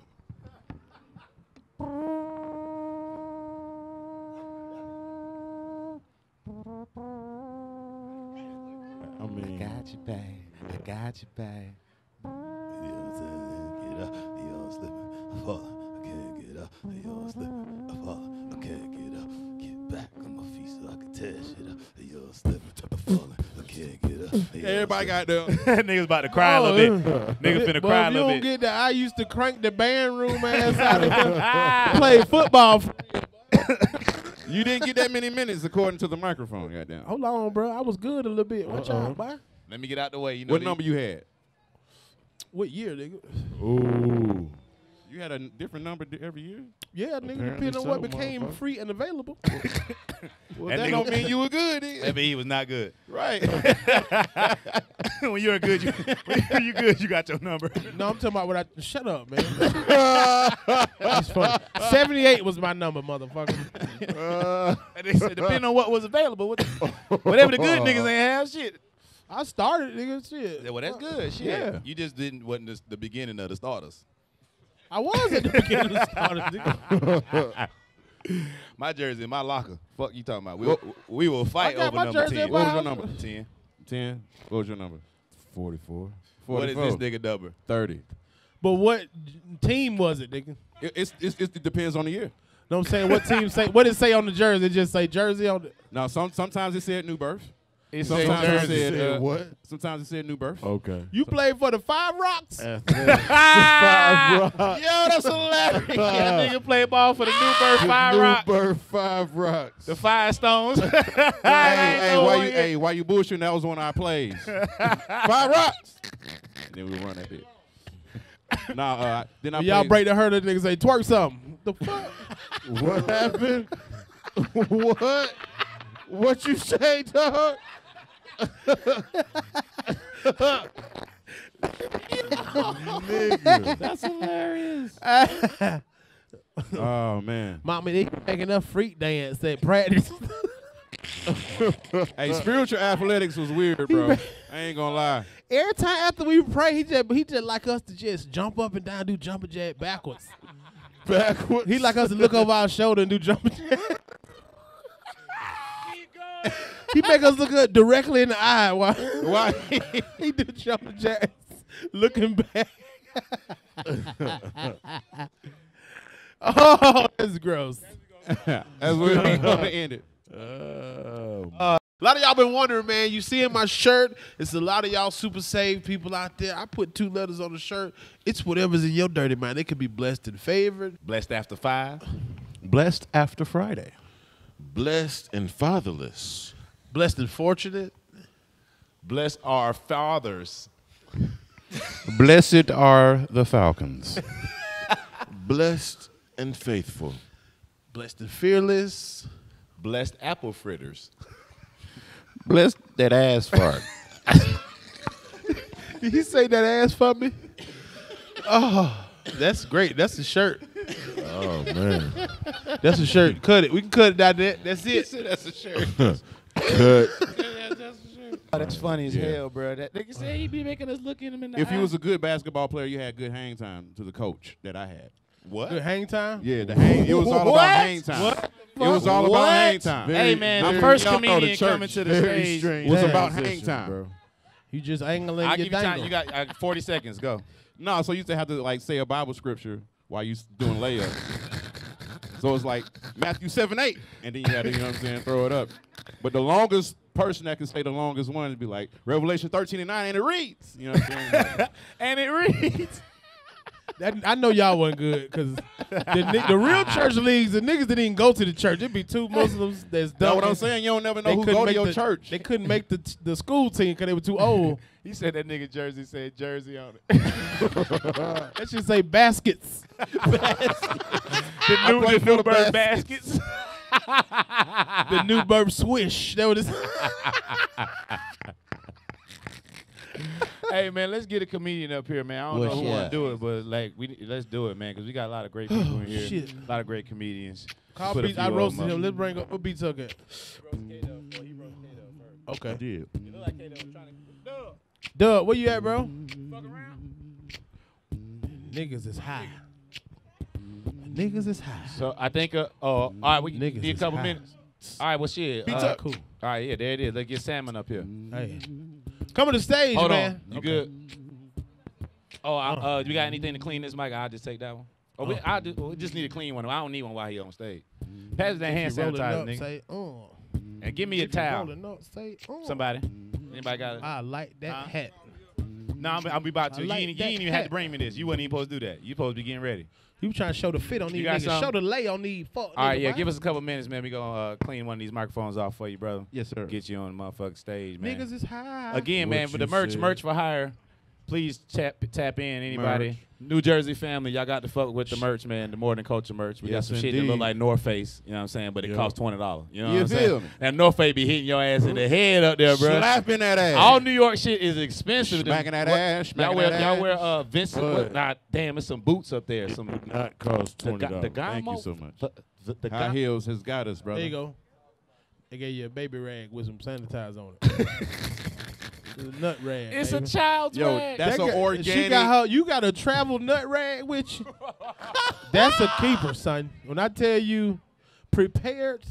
I mean, Got you back. I got you back. You know what I'm saying? Get up, you all slipping. I fall. I can't get up. You all slipping. I fall. I can't get up. Get back on my feet so I can tear shit up. You all slipping. I'm falling. I can't get up. You all Everybody got them. Niggas about to cry a little bit. Oh, Niggas finna Well, cry a if you little don't bit. get that, I used to crank the band room ass out and play football. You didn't get that many minutes according to the microphone. Goddamn. Hold on, bro. I was good a little bit. Watch Uh-uh. out, boy. Let me get out the way. You know What these- number you had? What year, nigga? ooh. You had a n- different number di- every year. Yeah, nigga, Apparently depending on what became free and available. Well, That that, don't mean you were good. That mean he was not good. right. when you're good, you when you good, you got your number. no, I'm talking about what I. Shut up, man. That's funny. 78 was my number, motherfucker. And they said depending on what was available, what the, whatever the good niggas ain't have, shit. I started, nigga. Shit. Yeah, well, that's good. Shit. Yeah. You just didn't wasn't the, the beginning of the starters. I was at the beginning of the starters. My jersey in my locker. Fuck you talking about? We, will we will fight over number jersey ten. What was your number? Ten. Ten. What was your number? Forty-four. 44. What is this nigga number? Thirty. But what team was it, nigga? It, it's, it's, it depends on the year. Know what I'm saying? What team say? What did it say on the jersey? It just say jersey on the. Now, some sometimes it said New Birth. It Sometimes it Jersey said, said uh, what? Sometimes it said New Birth. Okay. You played for the Five Rocks. Athletic. Five Rock. Yo, that's hilarious. that nigga play ball for the New Bird Fire New Rock, Bird Five Rocks. the Firestones. hey, hey, why you, hey, why you bullshitting? That was one of our plays. Five rocks. And then we run that bit. nah, uh, then I Y'all played- break the herd of niggas say twerk something. The fuck? What happened? what? What you say, dog? Nigga. That's hilarious. Oh man. Mommy, they making a freak dance at practice. Hey, spiritual athletics was weird, bro. I ain't gonna lie. Every time after we pray, he just he just like us to just jump up and down, do jumping jack backwards. Backwards. He like us to look over our shoulder and do jumping jack. He make us look up directly in the eye while Why? he do jumping jacks, looking back. oh, that's gross. That's where we gonna end it. Oh, uh, A lot of y'all been wondering, man. You see in my shirt, it's a lot of y'all super saved people out there. I put two letters on the shirt. It's whatever's in your dirty mind. It could be blessed and favored, Blessed after five. blessed after Friday. Blessed and fatherless. Blessed and fortunate. Bless our fathers. Blessed are the Falcons. Blessed and faithful. blessed and fearless. Blessed apple fritters. Blessed that ass fart. Did he say that ass for me? Oh, that's great. That's the shirt. Oh man. That's a shirt. Cut it. We can cut it down there. That's it. That's a shirt. Cut. Oh, that's funny as hell, bro. That nigga said he be making us look at him in the if you eye. was a good basketball player, you had good hang time to the coach that I had. what? Good hang time. Yeah, the hang. It was all What? about hang time. What? It was all about What? hang time. hey man, the first y'all know the comedian coming to the stage. strange was about hang time. bro. You just angling I'll your give you time. dangle. You got uh, 40 seconds. Go. No, so you used to have to like say a Bible scripture while you s- doing layups. So it's like Matthew seven eight, and then you had to, you know what I'm saying, throw it up. But the longest person that can say the longest one would be like Revelation thirteen and nine, and it reads. You know what I'm saying? And it reads. That, I know y'all wasn't good because the, the real church leagues, the niggas didn't even go to the church, it'd be two Muslims that's done. That's what I'm saying. You don't never know who go to your the, church. They couldn't make the t- the school team because they were too old. He said that nigga jersey said Jersey on it. that should say baskets. the new, the new bird baskets. the new burp swish. That was hey man, let's get a comedian up here, man. I don't know What's who want to do it, but like we let's do it, man, because we got a lot of great people in here. shit. A lot of great comedians. Call Put a beats. I of roasted them him. Let's bring up what beats up at. Okay. did. Doug, where you at, bro? Niggas is high. Niggas is high. So I think, uh, oh, all right, we Niggas need a couple high. minutes. All right, well, shit. Beats uh, up. Cool. All right, yeah, there it is. Let's get Salmon up here. Hey. Come to the stage, Hold man. on, you Okay. good? Oh, I, uh, you got anything to clean this mic? I'll just take that one. Oh, we, I do, we just need a clean one. I don't need one while he on stage. Pass that hand If you sanitizer, up, nigga, Say, uh. and give me a If you towel. up, say, uh. Somebody, anybody got it? I like that Huh? hat. No, I'm, I'm about I to. You, ain't, you that ain't even had to hat. bring me this. You wasn't even supposed to do that. You supposed to be getting ready. You trying to show the fit on these got niggas? Show the lay on these fuck. All right, niggas, yeah, boy. give us a couple minutes, man. We gonna uh, clean one of these microphones off for you, brother. Yes, sir. Get you on the motherfucking stage, man. Niggas is high. Again, What man, for the you merch, say. merch for higher. Please tap tap in anybody. Merch. New Jersey family, y'all got to fuck with the merch, man. The more than culture merch. We got Yes, some shit that look like North Face, you know what I'm saying, but it Yeah. costs twenty dollars. You know You what I'm saying? me? And North Face be hitting your ass in the head up there, bro. Slapping that ass. All New York shit is expensive. Smacking that What- ass, Y'all smacking wear that y'all wear uh Vincent. What? What? Nah, damn, it's some boots up there. Some That costs the, twenty guy- the dollars. guy Thank you so much. The, the, the High guy, heels has got us, brother. There you go. They gave you a baby rag with some sanitizer on it. It's a nut rag. it's baby. a child's Yo, rag. that's That an got- organic. She got her. You got a travel nut rag with you. That's a keeper, son. When I tell you, prepared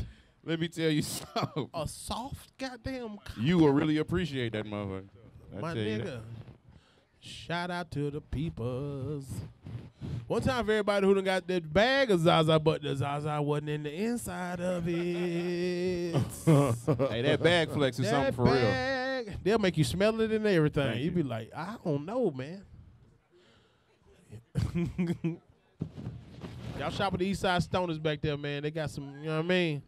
Let me tell you something. a soft goddamn You will really appreciate that motherfucker. I my tell you nigga. Shout out to the peoples. One time for everybody who done got that bag of Zaza, but the Zaza wasn't in the inside of it. Hey, that bag flex is something that for real. bag, They'll make you smell it and everything. Thank you you. be like, I don't know, man. Y'all shop with the East Side Stoners back there, man. They got some, you know what I mean?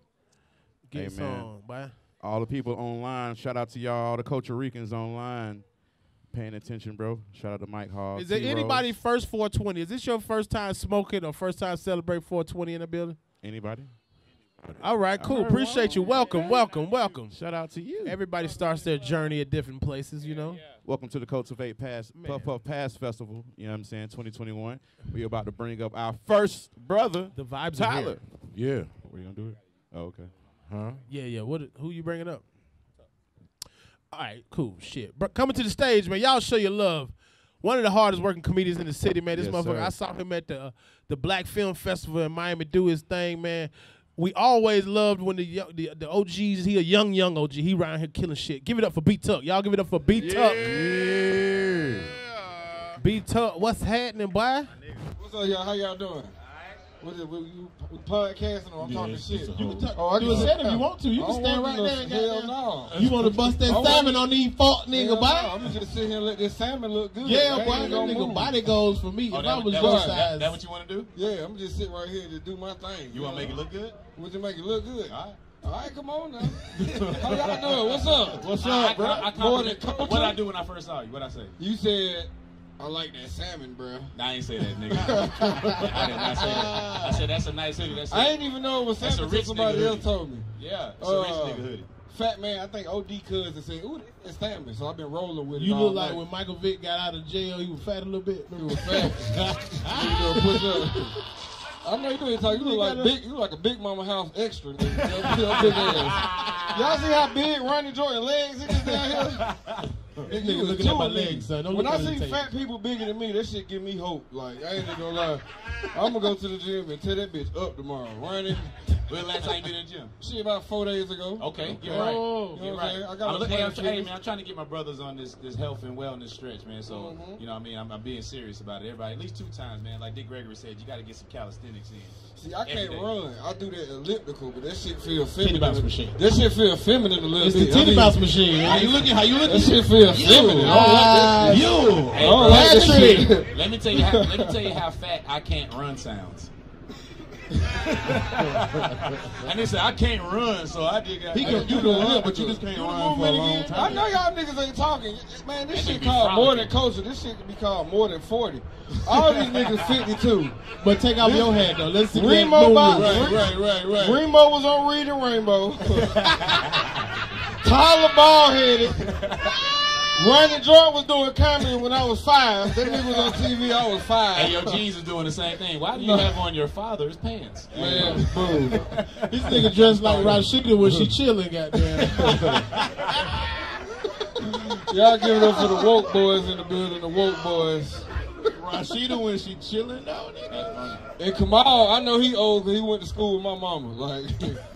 Get Hey, some, boy. All the people online, shout out to y'all, all the Costa Ricans online, paying attention, bro. Shout out to Mike Hall. Is there T-Rose. anybody first 420? Is this your first time smoking or first time celebrate 420 in the building? Anybody? All right, cool. right, Appreciate you. Welcome, welcome, welcome. Shout out to you. Everybody starts their journey at different places, you know. Welcome to the Cultivate Pass Man. Puff Puff Pass Festival. You know what I'm saying? 2021. We're about to bring up our first brother, The vibes are Tyler. here. Yeah. Were you gonna do it? Oh, okay. Huh? Yeah, yeah. What? Who you bringing up? All right, cool. Shit. Bro, coming to the stage, man. Y'all show your love. One of the hardest working comedians in the city, man. This Yes, motherfucker. sir. I saw him at the uh, the Black Film Festival in Miami do his thing, man. We always loved when the yo- the, the OGs. He a young young OG. He around here killing shit. Give it up for B Tuck. Y'all give it up for B Tuck. Yeah. B Tuck. What's happening, boy? What's up, y'all? How y'all doing? What is it? We, you, we podcasting or I'm Yeah, talking shit? You can talk. Oh, I Do can a set if you want to. You can don't stand right there. and Hell goddamn- no. You want to bust that salmon on these fuck Hell nigga, no. I'm just gonna sit here and let this salmon look good. Yeah, I boy, that nigga move. body goes for me. Oh, if that, I was that, your what- size, that, that what you want to do? Yeah, I'm just sitting right here to do my thing. You want to make it look good? Would you make it look good? All right. All right, come on now. How y'all doing? What's up? What's I, up, bro? I, I More than compliment- what I do when I first saw you? What I say? You said I like that salmon, bro. Nah, I ain't say that, nigga. I did not say that. I said that's a nice hoodie. That's a, I ain't even know it was That's a salmon until rich somebody else hoodie. told me. yeah, it's Uh, a rich nigga hoodie. Fat man, I think OD cousin said, "Ooh, it's salmon." So I've been rolling with it. You look like night. when Michael Vick got out of jail, he was fat a little bit. You was fat. you know, push up. I know you do it. Talk. You look like big. You look like a big mama house extra. nigga. Your- your big ass. Y'all see how big Ronnie Jordan legs is down here? This You nigga looking at my two of me. legs, son. Don't when look I see fat people bigger than me, that shit give me hope. Like I ain't even gonna lie. I'm gonna go to the gym and tear that bitch up tomorrow. Ronnie, When the last time you been in the gym? Shit, about four days ago. Okay, get Oh. right. You know Get right. I'm got I'm a look- hey, I'm, hey, man, I'm trying to get my brothers on this this health and wellness stretch, man. So Mhm. you know, what I mean, I'm, I'm being serious about it. Everybody, at least two times, man. Like Dick Gregory said, you got to get some calisthenics in. See, I can't day. run. I do that elliptical, but that shit feel Titty feminine. bounce machine. That shit feel feminine a little It's the bit. titty I mean, bounce machine. How you looking? How you That looking? shit feel feminine. I don't like that shit. You. Hey, I don't like that Patrick. shit. Let me tell you how. Let me tell you how fat I can't run sounds. and they said I can't run, so I did. He can, you can run, but you just can't run for a long again. I know y'all niggas ain't talking. Man, this That shit nigga be called more than culture. This shit can be called more than 40. All these niggas 52. But take off your hat though. Let's see that Reemo. Bob, Right, right, right, right. Reemo was on Reading Rainbow. Tyler Ballheaded. Ronnie Jordan was doing comedy when I was five. That nigga was on TV. I was five. Hey, your jeans is doing the same thing. Why do you have on your father's pants? Man, boom. This nigga dressed like Rashida when she chilling, goddamn. Y'all give it up for the woke boys in the building, the woke boys. Rashida when she chilling though, nigga. And Kamal, I know he old because he went to school with my mama. Like,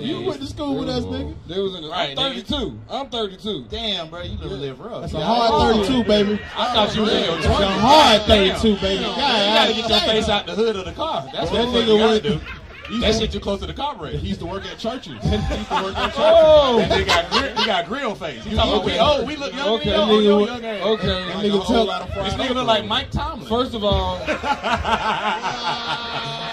you went to school with us, nigga. they was in the, Right, I'm nigga. 32. I'm 32. Damn, bro, you little live rough. That's a hard 32, baby. I thought you was in your That's twenties. a hard 32, baby. You God, gotta get your face out the hood of the car. That's what That nigga you gotta do. That shit too close to the carburetor. He used to work at churches. He used to work at churches. Oh! Nigga got grill, he got grill face. Talking about we old, we look young, Okay. okay. old, Nigga yo, young ass. Okay. That Like nigga tell, lot of fried This nigga look like Mike Tomlin. First of all,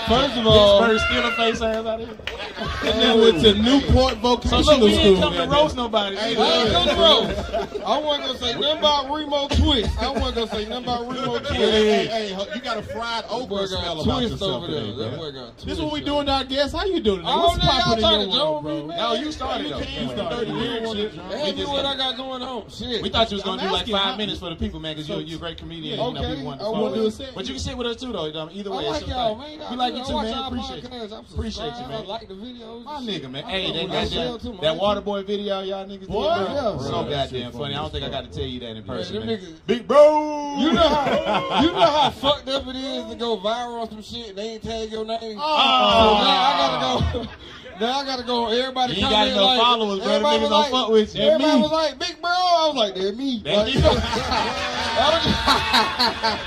first of all, Pittsburgh Steeler face ass out here. that nigga went to Newport Vocational So Vocational look, we School. ain't come to roast nobody. I ain't gonna roast. I wasn't gonna say nothing about Reemo Twist. I wasn't gonna say nothing about Reemo Twist. Hey, hey, hey, you got a fried That okra boy smell got about twist yourself over there. today, That bro. twist. This what we yo. doing to our guests. How you doing? today? I What's don't popping in trying your to world, bro? No, you started though. You started weird shit. Tell me what I got going on. Shit. We thought you was gonna I'm do like five minutes for the people, man, because you're, you're a great comedian. and, you know, Okay, I to wanna do a set. But you can sit with us too, though. Um, either I way, like y'all, thing. man. We like you too, man. Appreciate you. Appreciate you, man. I like the videos. My nigga, man. Hey, that what I sell goddamn that water boy video y'all niggas did. Bro. yeah. So goddamn funny. I don't think I got to tell you that in person, man. niggas- Big bro. You know how you know how fucked up it is to go viral on some shit and they ain't tag your name. Oh. So now I gotta go. Now I gotta go. Everybody You got no like, followers, bro. Everybody niggas was don't like, fuck with you. Everybody was like, "Big bro." I was like, "That me." That Like,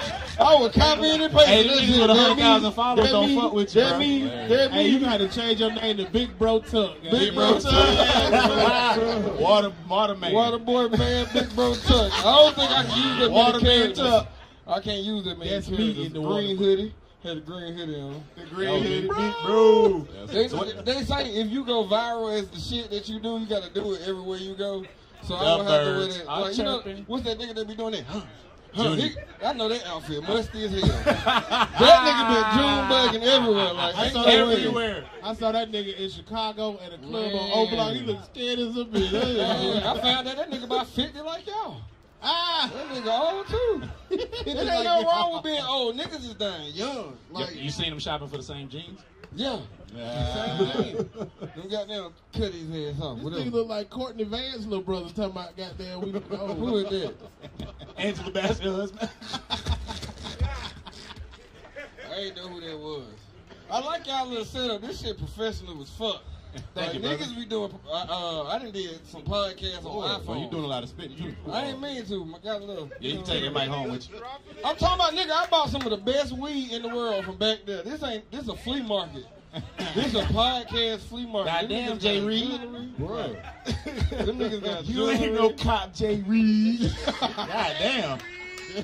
me. I was, copying and pasting. Hey, this with a That hundred me. thousand followers don't fuck with you, That bro. me. Yeah. That Hey, you gotta change your name to Big Bro Tuck. Big bro Tuck. Water, water man. Water boy man, big bro tuck. I don't think I can use that Water man tuck. I can't use that many That's me in the green hoodie. Had a green hoodie on. The green headed big bro. They, they say if you go viral as the shit that you do, you gotta do it everywhere you go. So I don't have to wear birds that. Like, you know, what's that nigga that be doing that? Huh? Huh? He, I know that outfit, musty as hell. that nigga been June bugging everywhere. Like, I saw no that way. Everywhere. I saw that nigga in Chicago at a club Man. on O Block. He looked scared as a bitch. Man, I found out that nigga about 50 like y'all. ah, That nigga old too. It ain't like no y'all. wrong with being old. Niggas is dying young. Like, You seen them shopping for the same jeans? yeah. Same thing. Them goddamn cut his ass off. this Whatever. nigga look like Courtney Vance little brother talking about goddamn we look old. Who is that? Angela Bassett's husband. I ain't know who that was. I like y'all little setup. This shit professional as fuck. Thank like, you, niggas brother. be doing. Uh, uh, I done did some podcasts on iPhone. You doing a lot of spitting too. I ain't mean to. I got a little. Yeah, you can take that mic home with you. I'm talking about nigga. I bought some of the best weed in the world from back there. This ain't. This a flea market. This a podcast flea market. Goddamn, niggas Jay got Reed. jewelry. Them niggas got You ain't no cop, Jay Reed. God damn.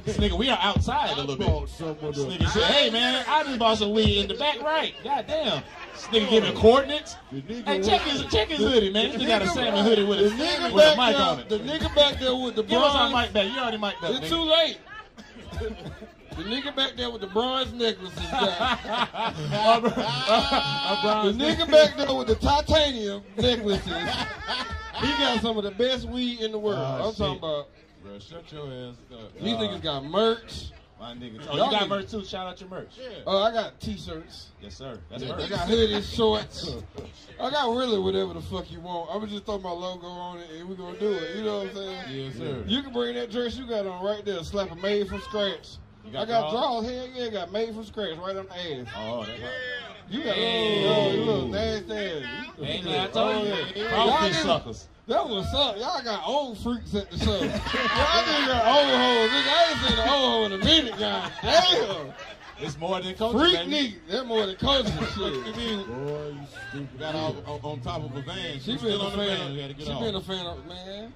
This nigga, we are outside a little bit. This nigga said, hey man, I just bought some weed in the back right. God damn. This nigga giving coordinates. Hey, check his check his hoodie, man. This nigga got a salmon hoodie with a, nigga with a back mic on it. The nigga back there with the Give us our bronze. mic back. You already mic'd up, It's nigga. too late. The nigga back there with the bronze necklaces. got- A The nigga back there with the titanium necklaces. He got some of the best weed in the world. Oh, I'm talking about. Bro, shut your ass up. These ah. niggas got merch. My nigga. Oh, Y'all you got niggas- merch too. Shout out your merch. Oh, I got t-shirts. Yes, sir. That's I merch. got hoodies, shorts. I got really whatever the fuck you want. I was just throw my logo on it and we gonna do it. You know what I'm saying? Yes, sir. You can bring that dress you got on right there, slap a made from scratch. Got I got draws? Hell yeah, got made from scratch right on the ass. Oh, that's hot. You got oh, you little nasty ass. You- Ain't I told you? Oh, y'all Crawfish suckers. That was up. Y'all got old freaks at the show. Y'all niggas got old hoes. Nigga, I ain't seen an old hoe in a minute, guys. Damn. It's more than culture, Freak baby. nigga. That more than culture shit. you? Boy, you stupid. Got all on, on top of a van. She She been still a on the fan. van. We had to Of, get she off. been a fan of man.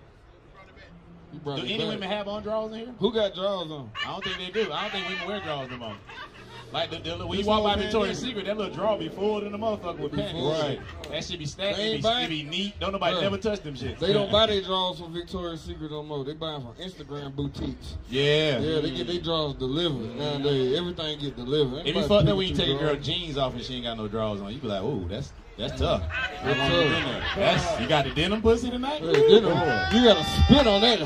You Do any back. women have on drawers in here? Who got drawers on? I don't think they do. I don't think women wear drawers no more. Like the, the, when you walk by Victoria's. Secret, that little drawer be full in the motherfucker with panties. Right. That shit be stacked. It be, it be neat. Don't nobody never touch them shit. They don't buy their drawers from Victoria's Secret no more. They buy them from Instagram boutiques. Yeah. Yeah, they get their drawers delivered nowadays. Everything get delivered. If you fuck that when you take a girl jeans off and she ain't got no drawers on, you be like, ooh, that's that's tough. That's you tough. That's you got the denim pussy tonight. Hey, denim, you gotta spit on that.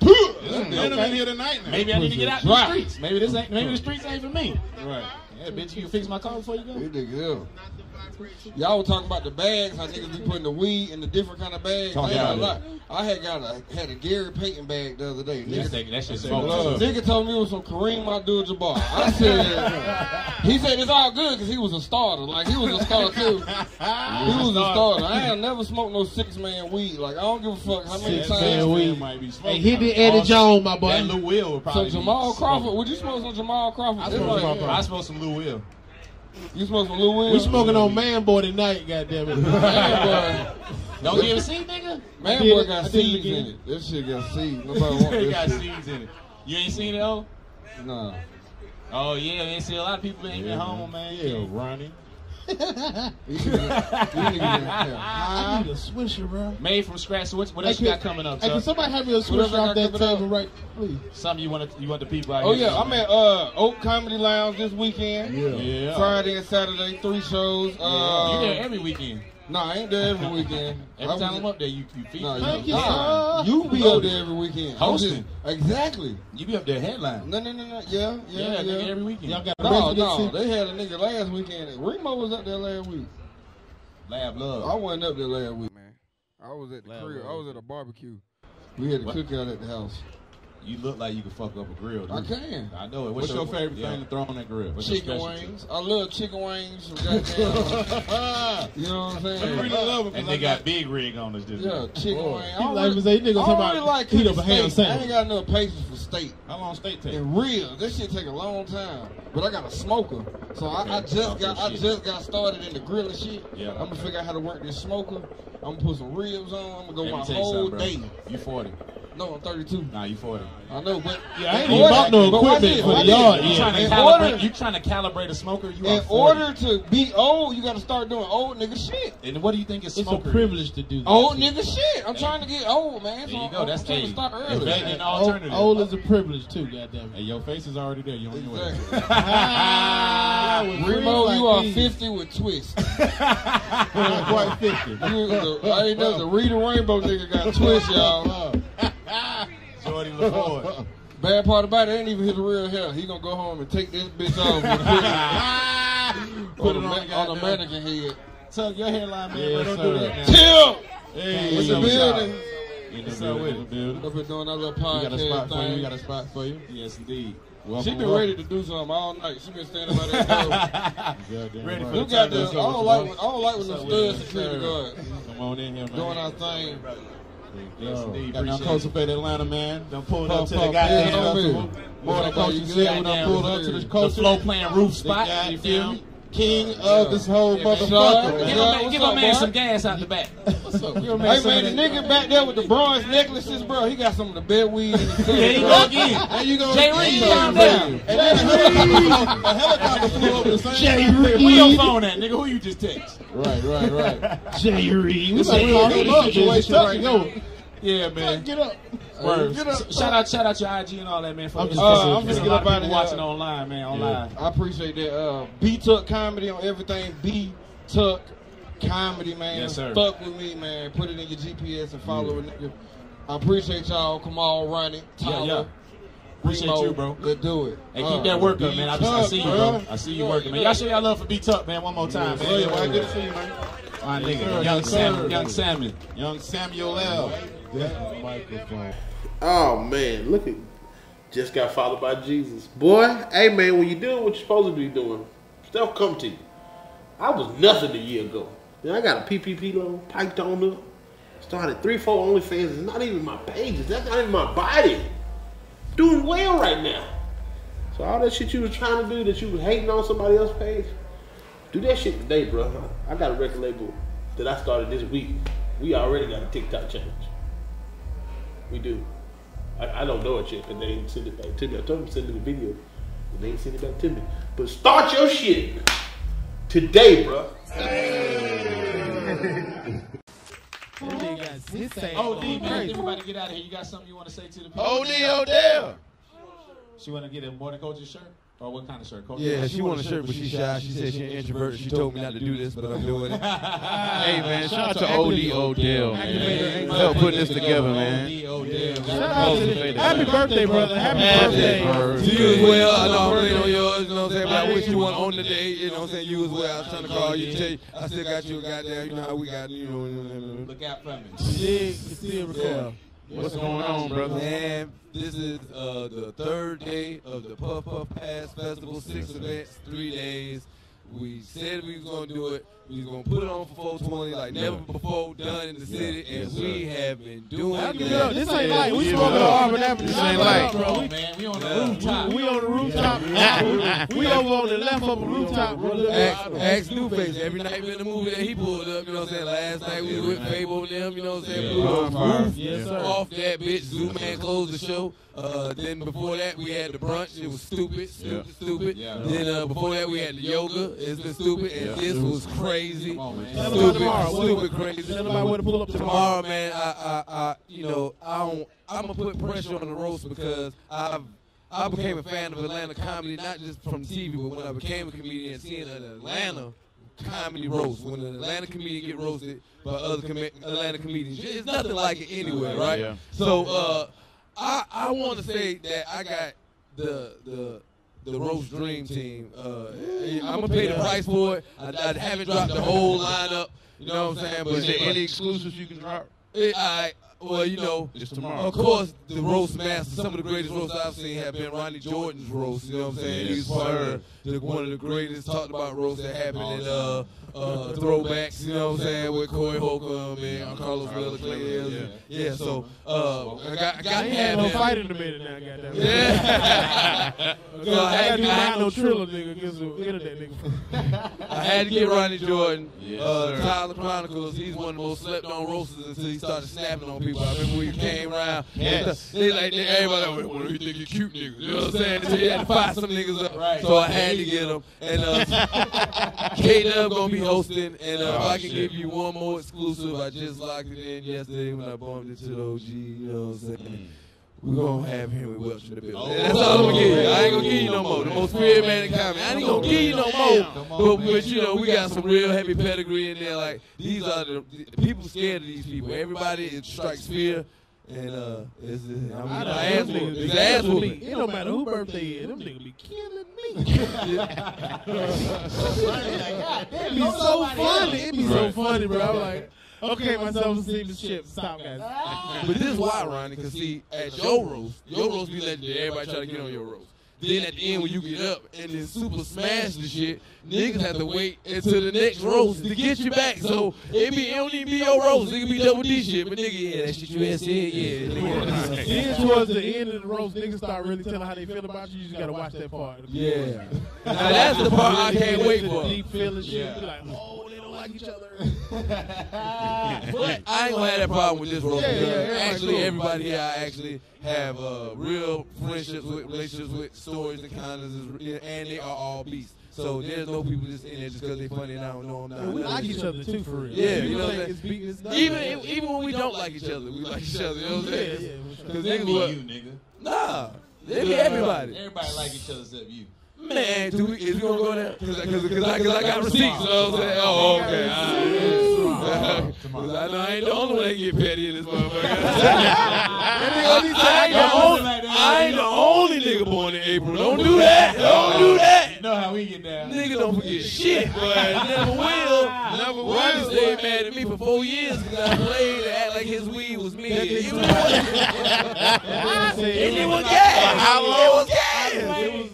There's denim in here tonight. Now. Maybe I need to get out the streets. Maybe this ain't. Maybe the streets ain't for me. Right. Yeah, bitch, you can fix my car before you go. You nigga, yeah. Y'all were talking about the bags, how niggas be putting the weed in the different kind of bags. Talk I, ain't about gonna lie. I had got a had a Gary Payton bag the other day. Nigga, shit, that shit Nigga, nigga told me it was some Kareem Abdul-Jabbar. I said, he said it's all good because he was a starter. Like he was a starter too. He was a starter. I ain't never smoked no six man weed. Like I don't give a fuck how many Six times. man weed. might be Hey, smoking. hit the Eddie Jones, my boy. boy. Lou Will would So probably. Jamal Crawford, smoking. would you smoke some Jamal Crawford? I It's smoke, like- some, I smoke some Lou Will. You smoke some Lou Will? We smoking on Man Boy tonight, goddamn it. Man, boy. Don't give a seed, nigga. Man, boy got I did it seeds in it. This shit got seeds. Nobody want it this got shit. seeds in it. You ain't seen it, oh? Nah. Oh yeah, you ain't see a lot of people ain't been home, man. Yeah, Ronnie. You niggas- you niggas in here. I need a swisher, bro. Made from scratch. So what, what Hey, else you got coming up, Hey, can somebody have me a What swisher else off that coming up? table right, please? Something you want to you want the people out Oh here. yeah, I'm at uh, Oak Comedy Lounge this weekend. Yeah. Yeah. Friday and Saturday, three shows. Uh, you there every weekend. Nah, I ain't there every weekend. Every I time I'm up there, you you feed Nah, me. Thank you, you, nah, sir. you be up there every weekend. I'm Hosting. Exactly. You be up there headline. No, no, no, no. Yeah, Yeah, yeah, yeah. nigga, every weekend. Y'all got No, no, they had a nigga last weekend. Reemo was up there last week. Lab love. I wasn't up there last week, man. I was at the crib. I was at a barbecue. We had a What? cookout at the house. You look like you can fuck up a grill. Dude. I can. I know it. What's your favorite yeah. thing to throw on that grill? What's Chicken wings. I love chicken wings from goddamn. you know what I'm saying? I really love it. And they got big rig on us this Yeah, week. chicken Boy. wings. He like to say, nigga, I don't somebody really like heat up cooking a ham steak. I ain't got no patience for steak. How long steak take? And real, this shit take a long time. But I got a smoker, so I, I just Oh, got I shit. just got started in the grilling shit. Yeah. I'm gonna figure out how to work this smoker. I'm gonna put some ribs on. I'm gonna go Let my whole day. You 40. No, I'm 32. Nah, you 40. I know, but Yeah, I ain't in even order- bought no equipment for the yard. You trying to In calibrate? order- You trying to calibrate a smoker? You In are 40. order to be old, you gotta start doing old nigga shit. And what do you think is smoker? It's a privilege to do that. Old shit. nigga shit. I'm trying to get old, man. There you go. I'm, That's I'm trying to hey, start early. that ain't an Old, alternative. old is a privilege too, goddamn Hey, it. your face is already there. You on your way. Exactly. Ah, Reemo, friends you are these. 50 with twist. Not quite 50. I ain't know the Reading Rainbow nigga got twist, y'all. Uh, LaFord. Bad part about it, ain't even his real hair. He gonna go home and take this bitch off and put Put it on, on the, on the mannequin head. Tuck your hairline, man. But don't sir. do that. Till Hey, What's the building? In the building. In the building. Up here doing that little We got a podcast spot for you. We thing. got a spot for you. Yes, indeed. Welcome, She been welcome. ready to do something all night. She been standing by that door. Ready for You got I don't like when, I don't like when the stud security sir. guard Come on in here, man. doing our thing. Yes, indeed. Got down Appreciate Cultivate Atlanta, man. Done pulled up Puff, to the puff, goddamn me. festival. More than up, you said when I Goddamn, pulled up to the the The flow playing roof spot. You feel me? King of this whole Yeah, motherfucker, Sean, Give man. a man, what's give a man boy? some gas out the back. What's up? Give man Hey man, of the that- nigga back there with the bronze necklaces, bro, he got some of the best weed in his Yeah, he bro. go again. There you go. Jay Reed, calm down. And then a helicopter, flew over the same Jay time. Where your phone at, nigga? Who you just text? Right, right, right. Jay Reed. We It's about a to call real him up. situation right now. Yeah, man. Get up. Word. Get up. Shout out, shout out your IG and all that, man. For I'm just- Uh, I'm a get up out people of watching here. online, man. Online. I appreciate that. Uh, B Tuck comedy on everything. B Tuck comedy, man. Yes, sir. Fuck with me, man. Put it in your GPS and follow a nigga. I appreciate y'all. Come on, Ronnie, Tyler, yeah. Appreciate Reemo. you, bro. Let's do it. Hey, Uh, keep that work up, man. I, I see you, bro. I see you working, man. Y'all show y'all love for B Tuck, man. One more time, man. Yeah, well, good to see you, man. My nigga, young salmon, young salmon. Young Samuel L. Oh man, look at just got followed by Jesus. Boy, hey man, when you doing what you're supposed to be doing, Stuff come to you. I was nothing a year ago. Then I got a PPP loan, piped on up. Started three, four OnlyFans. It's not even my pages. That's not even my body. Doing well right now. So all that shit you was trying to do that you was hating on somebody else's page, do that shit today, bro. I got a record label that I started this week. We already got a TikTok challenge. We do. I, I don't know it yet because they ain't send it back to me. I told them to send me the video, and they ain't send it back to me. But start your shit today, bro. Oh, D, man, everybody get out of here. You got something you want to say to the people? OD Odell. She want to get a more than coach's shirt? Or what kind of shirt? Coach? Yeah, she want a shirt, but she shy. She said she an introvert. She told me not to do this, but I'm doing it. Hey man, shout out to OD Odell, man. Help putting this together, man. Happy birthday, brother. Happy birthday. To you as well. I know I'm playing on yours, you know what I'm saying? But I wish you one on the day, you know what I'm saying? You as well. I was trying to call you, tell you, I still got you a goddamn, you know how we got, you know. Look out for me. Dig, still record. What's going on, brother? Man, this is uh, the third day of the Puff Puff Pass Festival, six events, three days. We said we was gonna do it. We was gonna put it on for 420 like never before done in the city, and we have been doing that. This ain't like we smoking on Auburn Avenue. This ain't like- bro. We, man, we on the rooftop. we on the rooftop. we over on the left of the rooftop, brother. Ask, ask Newface every night in the movie that he pulled up, you know what I'm saying? Last night we was with Fable and them, you know what I'm saying? We was on roof, Yes, sir. off that bitch. Zoom Man closed the show. Uh, then before that we had the brunch. It was stupid, stupid, stupid. Yeah. Then uh, before that we had the yoga. It's been stupid, and this was crazy. Come on. Tell them about Stupid, tomorrow. What- stupid, crazy. Tell nobody where to pull up tomorrow. Tomorrow, man, I, I, I, you know, I don't. I'm gonna put pressure on the roast because I've. I became a fan of Atlanta comedy, not just from TV, but when I became a comedian, seeing an Atlanta comedy roast. When an Atlanta comedian get roasted by other com- Atlanta comedians, it's nothing like it anywhere, right? Yeah. So, uh, I I want to say that I got the the the roast dream team. Uh, I'm gonna pay the price for it. I, I haven't dropped the whole lineup. You know what I'm saying? But Is there any exclusives you can drop? it, I, well, you know, Just tomorrow. of course, the roast master, some of the greatest roasts I've seen have been Ronnie Jordan's roast. You know what I'm saying? Yes, He's part sir. of the, the, one of the greatest talked about roasts that happened in uh, uh, throwbacks. You know what I'm saying? With Corey Holcomb and Karlous Miller. Yeah. yeah, so uh, I got, I got I to ain't had no fight in a minute now, goddamn. Yeah. so I had, I, had, no triller nigga against the internet nigga. I had to get Ronnie Jordan. Yes, uh. Tyler Chronicles, he's one of the most slept on roasters until he started snapping on people. I remember when he came around. Yes. They like they, everybody like, what do you think you cute niggas? You know what I'm saying? So he had to fire some niggas up. Right. So I had to get him. And uh, K Dub gonna be hosting. And uh, if Oh, I can shit. give you one more exclusive, I just locked it in yesterday when I bumped into the OG. You know what I'm saying? We're gonna have Henry Welch in the building. Oh. That's all I'm gonna give you. I ain't gonna give you no more. The most feared man in comedy. I ain't gonna give you no more. But, but you know, we got some real heavy pedigree in there. Like these are the, the people scared of these people. Everybody it strikes fear. And uh, it's, I mean, I ass whooping. It's ass whooping. It don't matter who birthday is. Them niggas be killing me. It'd be so funny. It'd be so funny, bro. I'm like, okay, my self-esteem is shit. Stop, guys. But this is why, Ronnie, because see, at your roast, your roast be legendary. Everybody try to get on your roast. Then at the end, when you get up and then super smash the shit, niggas have to wait until the next roast to get you back. So it be it don't even be your roast. It can be double D shit. But nigga, yeah, that shit you had said, yeah. nigga. Then towards the end of the roast, niggas start really telling how they feel about you. You just gotta watch that part. Yeah. Now that's the part I can't wait for. Deep feeling shit. Be like, oh, like each other. But I ain't gonna have that problem with this roast. Yeah, yeah, because actually, cool. everybody here I actually have uh, real friendships with, relationships with, stories and kindness, and they are all beasts. So there's no people just in there just because they're funny and I don't know them. we like each other too, for real. Yeah, you know what I'm it's be- it's Even even when we don't like each other, we like each other. You know what I'm saying? yeah. Because That niggas be what? you, nigga. Nah, they be everybody. Everybody like each other except you. Man, do we, is we gonna go there? Because I, I, I got receipts. What I'm saying? Oh, okay. all right. 'Cause I know I ain't the only one that get petty in this motherfucker. I, ain't the only, I ain't the only nigga born in April. Don't do that. Don't do that. You know how we get down. Nigga don't forget shit, boy. Never will. Never will. Stayed mad at me for four years because I played and act like his weed was me. It was They it was was gas. It was gas.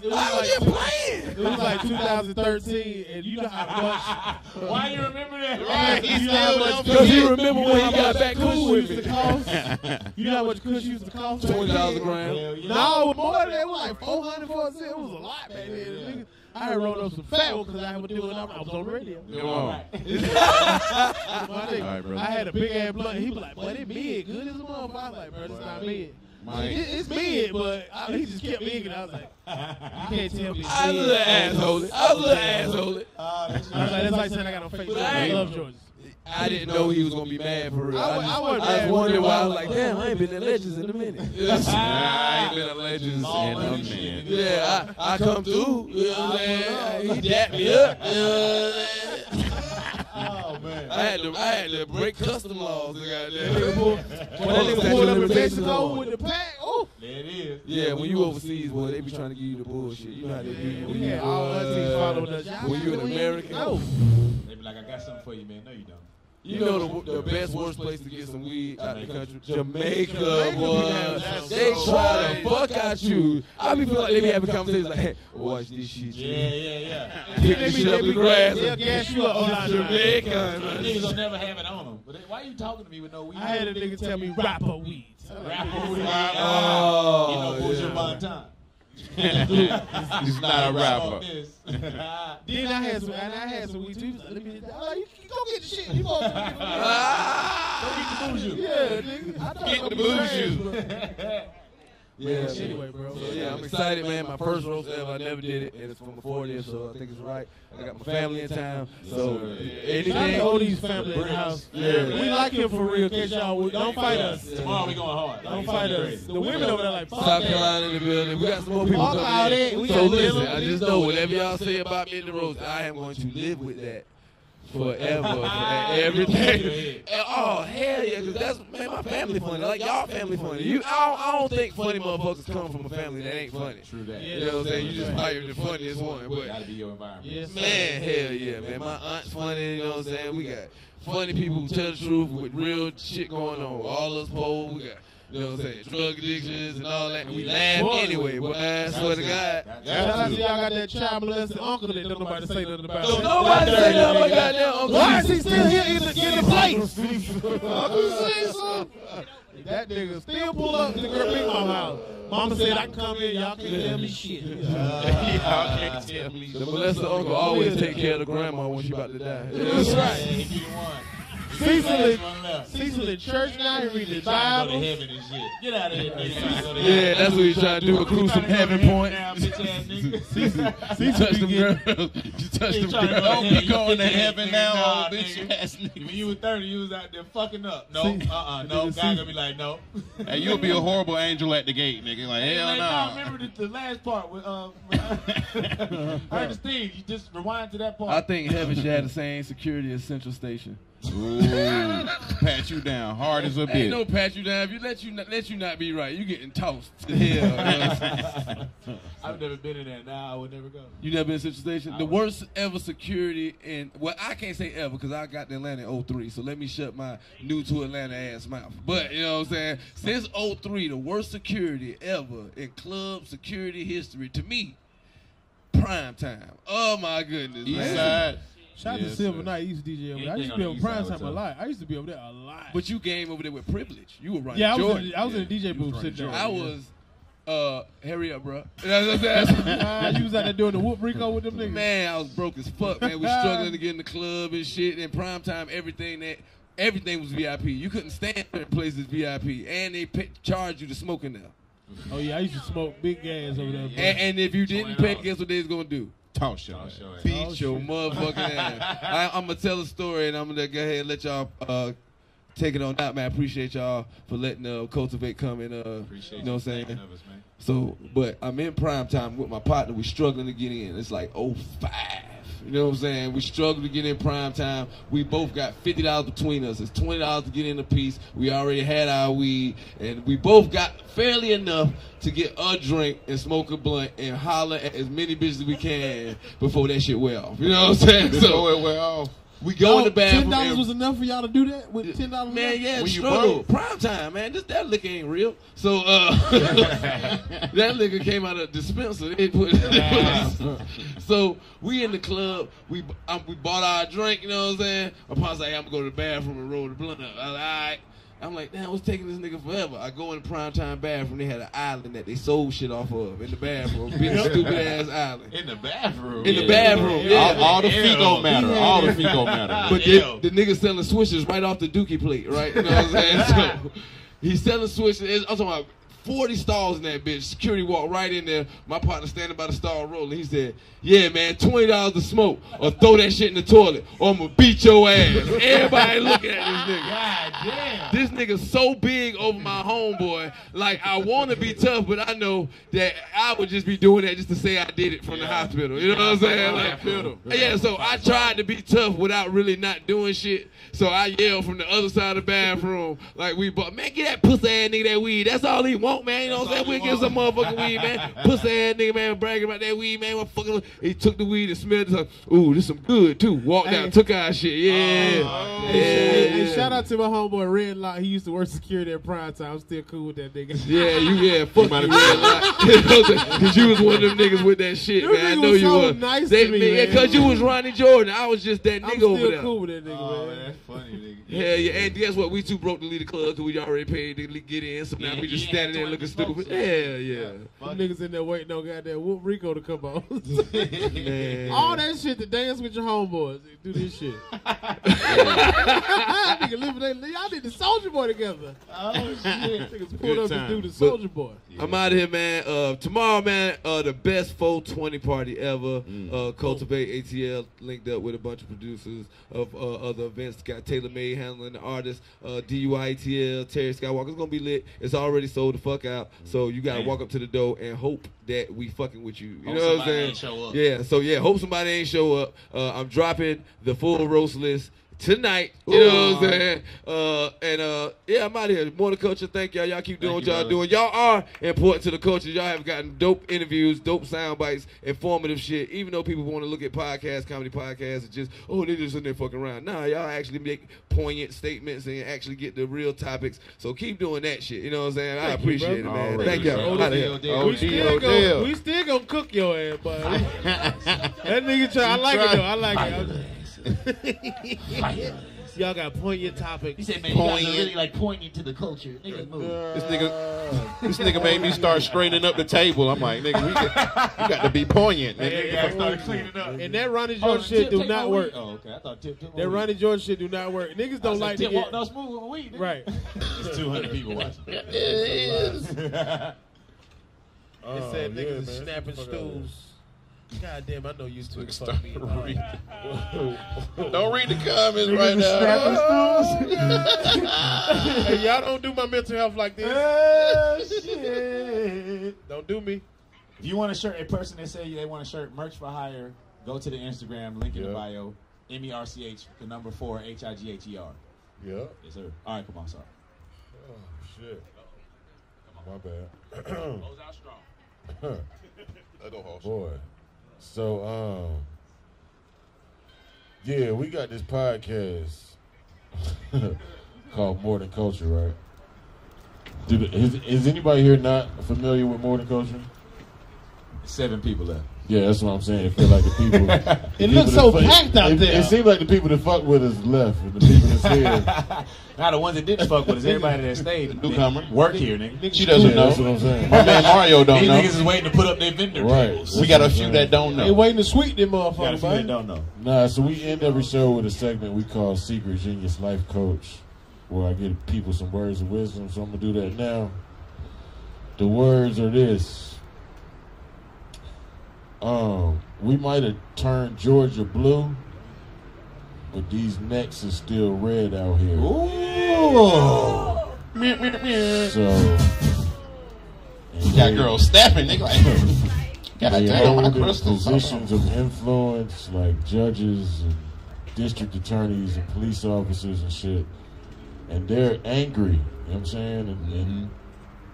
It was- it was like- just playing. It was like 2013, and you know how much. Why you remember that? Right, He's you know how still much Because he remember when he got back cool with used me. to cost? You know how much Kush used to cost? back $20 a then? gram. No, it was more than that. It was like 400 for a cent. It was a lot back then. I had rolled up some fat one because I was doing. I was on radio. Come on. All right, brother. I had a big ass blunt. He was like, "Boy, it mid, good as a motherfucker." I was like, "Bro, it's not mid." Mike. It, it's mid, but I, he just kept making. I was like, "You can't tell me." I was a mid." little asshole. I was a little asshole. Ah, I was like, "That's like saying I got no face. But I I- love Georgia." I didn't know he was gonna be mad for real. I I, wa- just, I I, wasn't was wondering why. I was like, damn, I ain't been in Legends in a minute. I ain't been a legend in a minute. Yeah, I, I come through. You know what I'm saying? He dapped me up. You know what I'm saying? Oh man. I had to, I had to break custom laws. and goddamn. When that nigga pulled up in Mexico with the pack, There it is. Yeah, when you overseas, boy, they be trying to give you the bullshit. You know how they do. When we you, had all aunties uh, following us. When you an American, know. They be like, I got something for you, man. No, you don't. You know the, the best worst place to get some weed out of the country? Jamaica, Jamaica, boy. They so try crazy. to fuck out you. I be feel like they be having conversations like, hey, watch this shit. Yeah, yeah, yeah. Kick the shit up the grass. They'll gas you up on our Jamaica. Niggas don't never have it on them. But they, why you talking to me with no weed? I had a nigga tell me rapper weeds. Rapper weed. Oh, You know, Buju yeah. Banton. He's not a rapper. Then I had some, and I had some weed too. He was like, Let me, I'm like, you, you go get the shit. You go get the Ah. Yeah, nigga. I Get the was bougie. Yeah, man. Anyway, bro. So, yeah, I'm excited, man. My first roast ever. I never did it, and it's from the 40th, so I think it's right. I got my family in town, so Shout out anything. to Odie's family in the house. Yeah. We like him for real. Case y'all don't fight us. Tomorrow we going hard. Don't fight us. The women over there like fuck South. Carolina in the building. We got some more people all coming in. So listen, I just know whatever y'all say about me in the roast, I am going to live with that forever. and everything. And, oh hell yeah, because that's man, my family funny. Like y'all family funny. You, I don't, I don't think funny motherfuckers come from a family that ain't funny. True that. You know what I'm saying? You just be the funniest one, but Gotta be your environment. Yes. Man, hell yeah, man. My aunt's funny, you know what I'm saying? We got funny people who tell the truth with real shit going on. All us poor, we got, you know what I'm saying, drug addictions and all that. And we laugh anyway, but I swear to God. Shout out to y'all got that child molested uncle that don't nobody say nothing about. Don't nobody say nothing about goddamn Uncle Why is he still here in the, in the place? Uncle Cecil. That nigga still pull up to the girl Big Mama house. Mama said I can come in, y'all can't tell me shit. Y'all can't tell me. The molester uncle always take care of the grandma when she about to die. That's right. He. Cecil is, One left. Cecil in church now, he read the Trying to go to Bible. heaven and shit. Get out of here, nigga. Trying to go to Yeah, that's what he's trying to do, recruit some heaven point. Now, bitch ass nigga. You touch them girls. You touch them girls. Don't be going to heaven now, old bitch ass nigga. When you were 30, you was out there fucking up. No, uh-uh, no. God gonna be like, no. And you'll be a horrible angel at the gate, nigga. Like, hell no. I remember the, last part with um, Ernest Steve. You just rewind to that part. I think heaven should have the same security as Central Station. Ooh, pat you down hard as a bitch. Ain't bitch. no pat you down. If you let you not, let you not be right, you getting tossed to hell. I've never been in there. Now I would never go. you never been to Central Station? The worst ever security in well, I can't say ever because I got to Atlanta in 03, so let me shut my new to Atlanta ass mouth. But you know what I'm saying? Since 03, the worst security ever in club security history to me, prime time. Oh my goodness. East man. side. Shout out Yes, to Silver sir. Knight. He used to DJ over there. I used to be the over prime time a lot. I used to be over there a lot. But you came over there with privilege. You were running yeah, I was, in, I was in the DJ booth sitting there. I was uh hurry up, bro. That's what I'm saying. Uh, you was out there doing the whoop Rico with them niggas. Man, I was broke as fuck, man. We struggling to get in the club and shit. And prime time, everything that everything was VIP. You couldn't stand in places VIP, and they pay, charge you to smoke in there. Oh yeah, I used to smoke big gas over there. And, and if you didn't pay, guess what they was gonna do? Toss your ass. Beat Oh, your shit. motherfucking ass. I, I'm gonna tell a story, and I'm gonna go ahead and let y'all uh, take it on out, man. I appreciate y'all for letting uh, cultivate come and uh, Appreciate you know what I'm saying. of us, man. So, but I'm in prime time with my partner. We struggling to get in. It's like oh five. You know what I'm saying? We struggle to get in prime time. We both got fifty dollars between us. It's twenty dollars to get in a piece. We already had our weed, and we both got fairly enough to get a drink and smoke a blunt and holler at as many bitches as we can before that shit wear off. You know what I'm saying? Before it went off. We go in the bathroom. Ten dollars was enough for y'all to do that with ten dollars. Man, yeah, When you struggle. Prime time, man. This that liquor ain't real. So uh that liquor came out of dispenser. They put So we in the club, we um, we bought our drink, you know what I'm saying? My pops like, I'm gonna go to the bathroom and roll the blunt up. I was like, all right. I'm like, damn, what's taking this nigga forever? I go in the prime time bathroom, they had an island that they sold shit off of in the bathroom. Big stupid ass island. In the bathroom. In the bathroom, yeah. All, all the don't matter. All the feet don't matter. But Ew. the, the nigga selling switches right off the dookie plate, right? You know what I'm saying? So he's selling switches. I'm talking about 40 stalls in that bitch. Security walked right in there. My partner standing by the stall rolling. He said, Yeah, man, $20 to smoke or throw that shit in the toilet or I'm gonna beat your ass. Everybody looking at this nigga. God damn. This nigga so big over my homeboy. Like I want to be tough, but I know that I would just be doing that just to say I did it from the hospital. You know what I'm saying? Yeah, Like, yeah. So I tried to be tough without really not doing shit. So I yelled from the other side of the bathroom, like we but man, get that pussy ass nigga that weed. That's all he want, man. You know what I'm saying? We'll give some motherfucking weed, man. Pussy ass nigga, man, bragging about that weed, man. What fucking? He took the weed and smelled it. Like, Ooh, this some good too. Walked Hey. out, took our shit. Yeah, oh, Hey, yeah. hey, hey, shout out to my homeboy Red Lock. He used to work security at Prime Time. I'm still cool with that nigga. Yeah, you yeah, fuck you, Cause you was one of them niggas with that shit, You man. I know was you so was. nice They- to me, yeah, cause you was Ronnie Jordan. I was just that I'm nigga still over there. cool with that nigga, Oh, man. that's funny, nigga. Yeah, yeah, and guess what? We two broke to leave the club because we already paid to get in. So now Yeah, we just yeah, standing there doing looking stupid. shit. Yeah, yeah. Them niggas in there waiting on goddamn Whoop Rico to come on. All that shit to dance with your homeboys. Do this shit. nigga living they y'all did the Soulja Boy together. Oh shit. Niggas pulled up time. to do the Soulja Boy. I'm out of here, man. Uh, tomorrow, man, uh, the best 420 party ever. Uh, Cultivate ATL linked up with a bunch of producers of uh, other events. Got Taylor Made handling the artists. Uh, DUI ATL, Terry Skywalker. It's gonna be lit. It's already sold the fuck out. So you gotta Damn. walk up to the door and hope that we fucking with you. You Hope know what I'm saying? ain't show up. Yeah. So yeah, hope somebody ain't show up. Uh, I'm dropping the full roast list. Tonight, you know what I'm saying? Uh, and uh, yeah, I'm out of here. More the culture. Thank y'all. Y'all keep doing Thank what you, y'all doing. Y'all are important to the culture. Y'all have gotten dope interviews, dope sound bites, informative shit. Even though people want to look at podcasts, comedy podcasts, and just oh they just in there fucking around. Nah, y'all actually make poignant statements and actually get the real topics. So keep doing that shit. You know what I'm saying? I Thank you, appreciate it, man. Thank y'all. Oh, we still gonna, we still gonna cook your ass, but that nigga try. I like it though. I like it. Y'all got poignant topics. He said, man, you guys are really like pointing to the culture. Niggas move. This nigga, this nigga made me start straightening up the table. I'm like, nigga, we got, you got to be poignant, nigga. Yeah, started cleaning up. And that Ronnie Oh, George shit do take my not weed? work. Oh, okay. I thought Tip took That. Ronnie George shit do not work. Niggas don't said, like to Tip get walked out smooth with weed. nigga. right. It's 200 people watching. They Oh, said yeah, niggas man. is snapping Fuck out stools. God damn, I know you two Start fuck me. reading. Don't read the comments right now. hey, y'all don't do my mental health like this. Oh, shit. Don't do me. If you want a shirt, a person that say they want a shirt, merch for higher, go to the Instagram, link in the bio, M E R C H, the number four, H I G H E R. Yeah. Yes, sir. All right, come on, sorry. Oh shit. My bad. Close out strong. Boy. So um Yeah, we got this podcast called More Than Culture, right? The, is, is anybody here not familiar with More Than Culture? Seven people left. Yeah, that's what I'm saying. It feel like the people. the It people looks so fuck- packed out it, there. It seems like the people that fuck with us left, and the people that's here. Now the ones that didn't fuck with us, everybody that stayed, Newcomer. work here, nigga. She doesn't yeah, know. that's what I'm saying. My man Mario don't These know. niggas is waiting to put up their vendor Right. tables. We got a few that don't know. They waiting to sweep them motherfuckers. Got a few that don't know. Nah, so we end every show with a segment we call Secret Genius Life Coach, where I give people some words of wisdom. So I'm gonna do that now. The words are this. Um, we might have turned Georgia blue, but these necks are still red out here. So and Got they- girls snapping, nigga. Like, God they damn, my hold in crystals. positions of influence like judges and district attorneys and police officers and shit. And they're angry, you know what I'm saying? And, and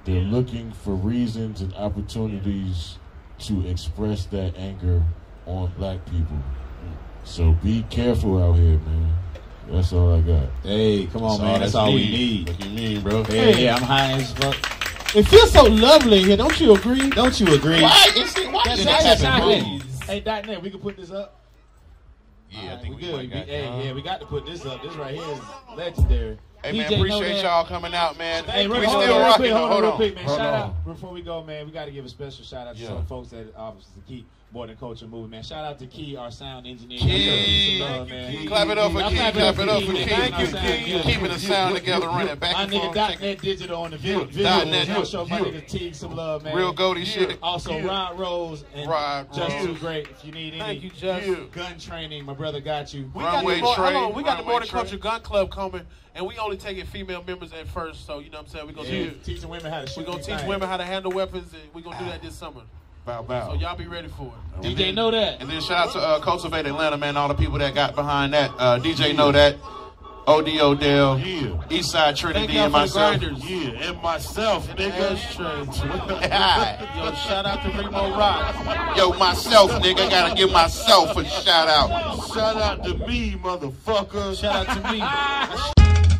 they're looking for reasons and opportunities to express that anger on black people. So be careful out here, man. That's all I got. Hey, come on, man. That's all we need. What you mean, bro? Yeah, yeah, I'm high as fuck. It feels so lovely here. Don't you agree? Don't you agree? Why? It's, why That's is what that happening? bro. Hey, dot net, we can put this up. Yeah, I we think we good. We- got hey, that. yeah, we got to put this up. This right here is legendary. Hey, man, DJ know appreciate y'all coming out, man. Hey, we real, still hold on, real rocking. quick, though. hold on, Hold real on. quick, man. Hold Shout on. out before we go, man. We got to give a special shout out to Yeah. some folks that obviously keep more than culture moving, man. Shout out to Key, our sound engineer. Key. Love, man. Clap it up for Key. Clap it up for. Key. Thank you, Keep- Key. Keeping the sound together, running back My and nigga forth. Dot Net Digital on the video. Dot Net, I'll show my you. nigga T some love, man. Real Goldie shit. Also, Rod Rose and Rod Just Rose. Too Great. If you need any Thank you, Just. gun training, my brother got you. We got, Runway the more, hold on, we got the Runway More Than Culture Gun Club coming, and we only taking female members at first. So you know what I'm saying? We're gonna Yeah, do. teaching women how to shoot. We're gonna teach things. women how to handle weapons, and we're gonna do ah. that this summer. Bow bow. So y'all be ready for it. DJ know that. And then shout out to uh, Cultivate Atlanta, man. All the people that got behind that. Uh, DJ know that. Od Odell. Yeah. Eastside Trinity Thank and myself. grinders. Yeah, and myself, nigga. Yo, shout out to Reemo Rod. Yo, myself, nigga. Gotta give myself a shout out. Shout out to me, motherfucker. Shout out to me.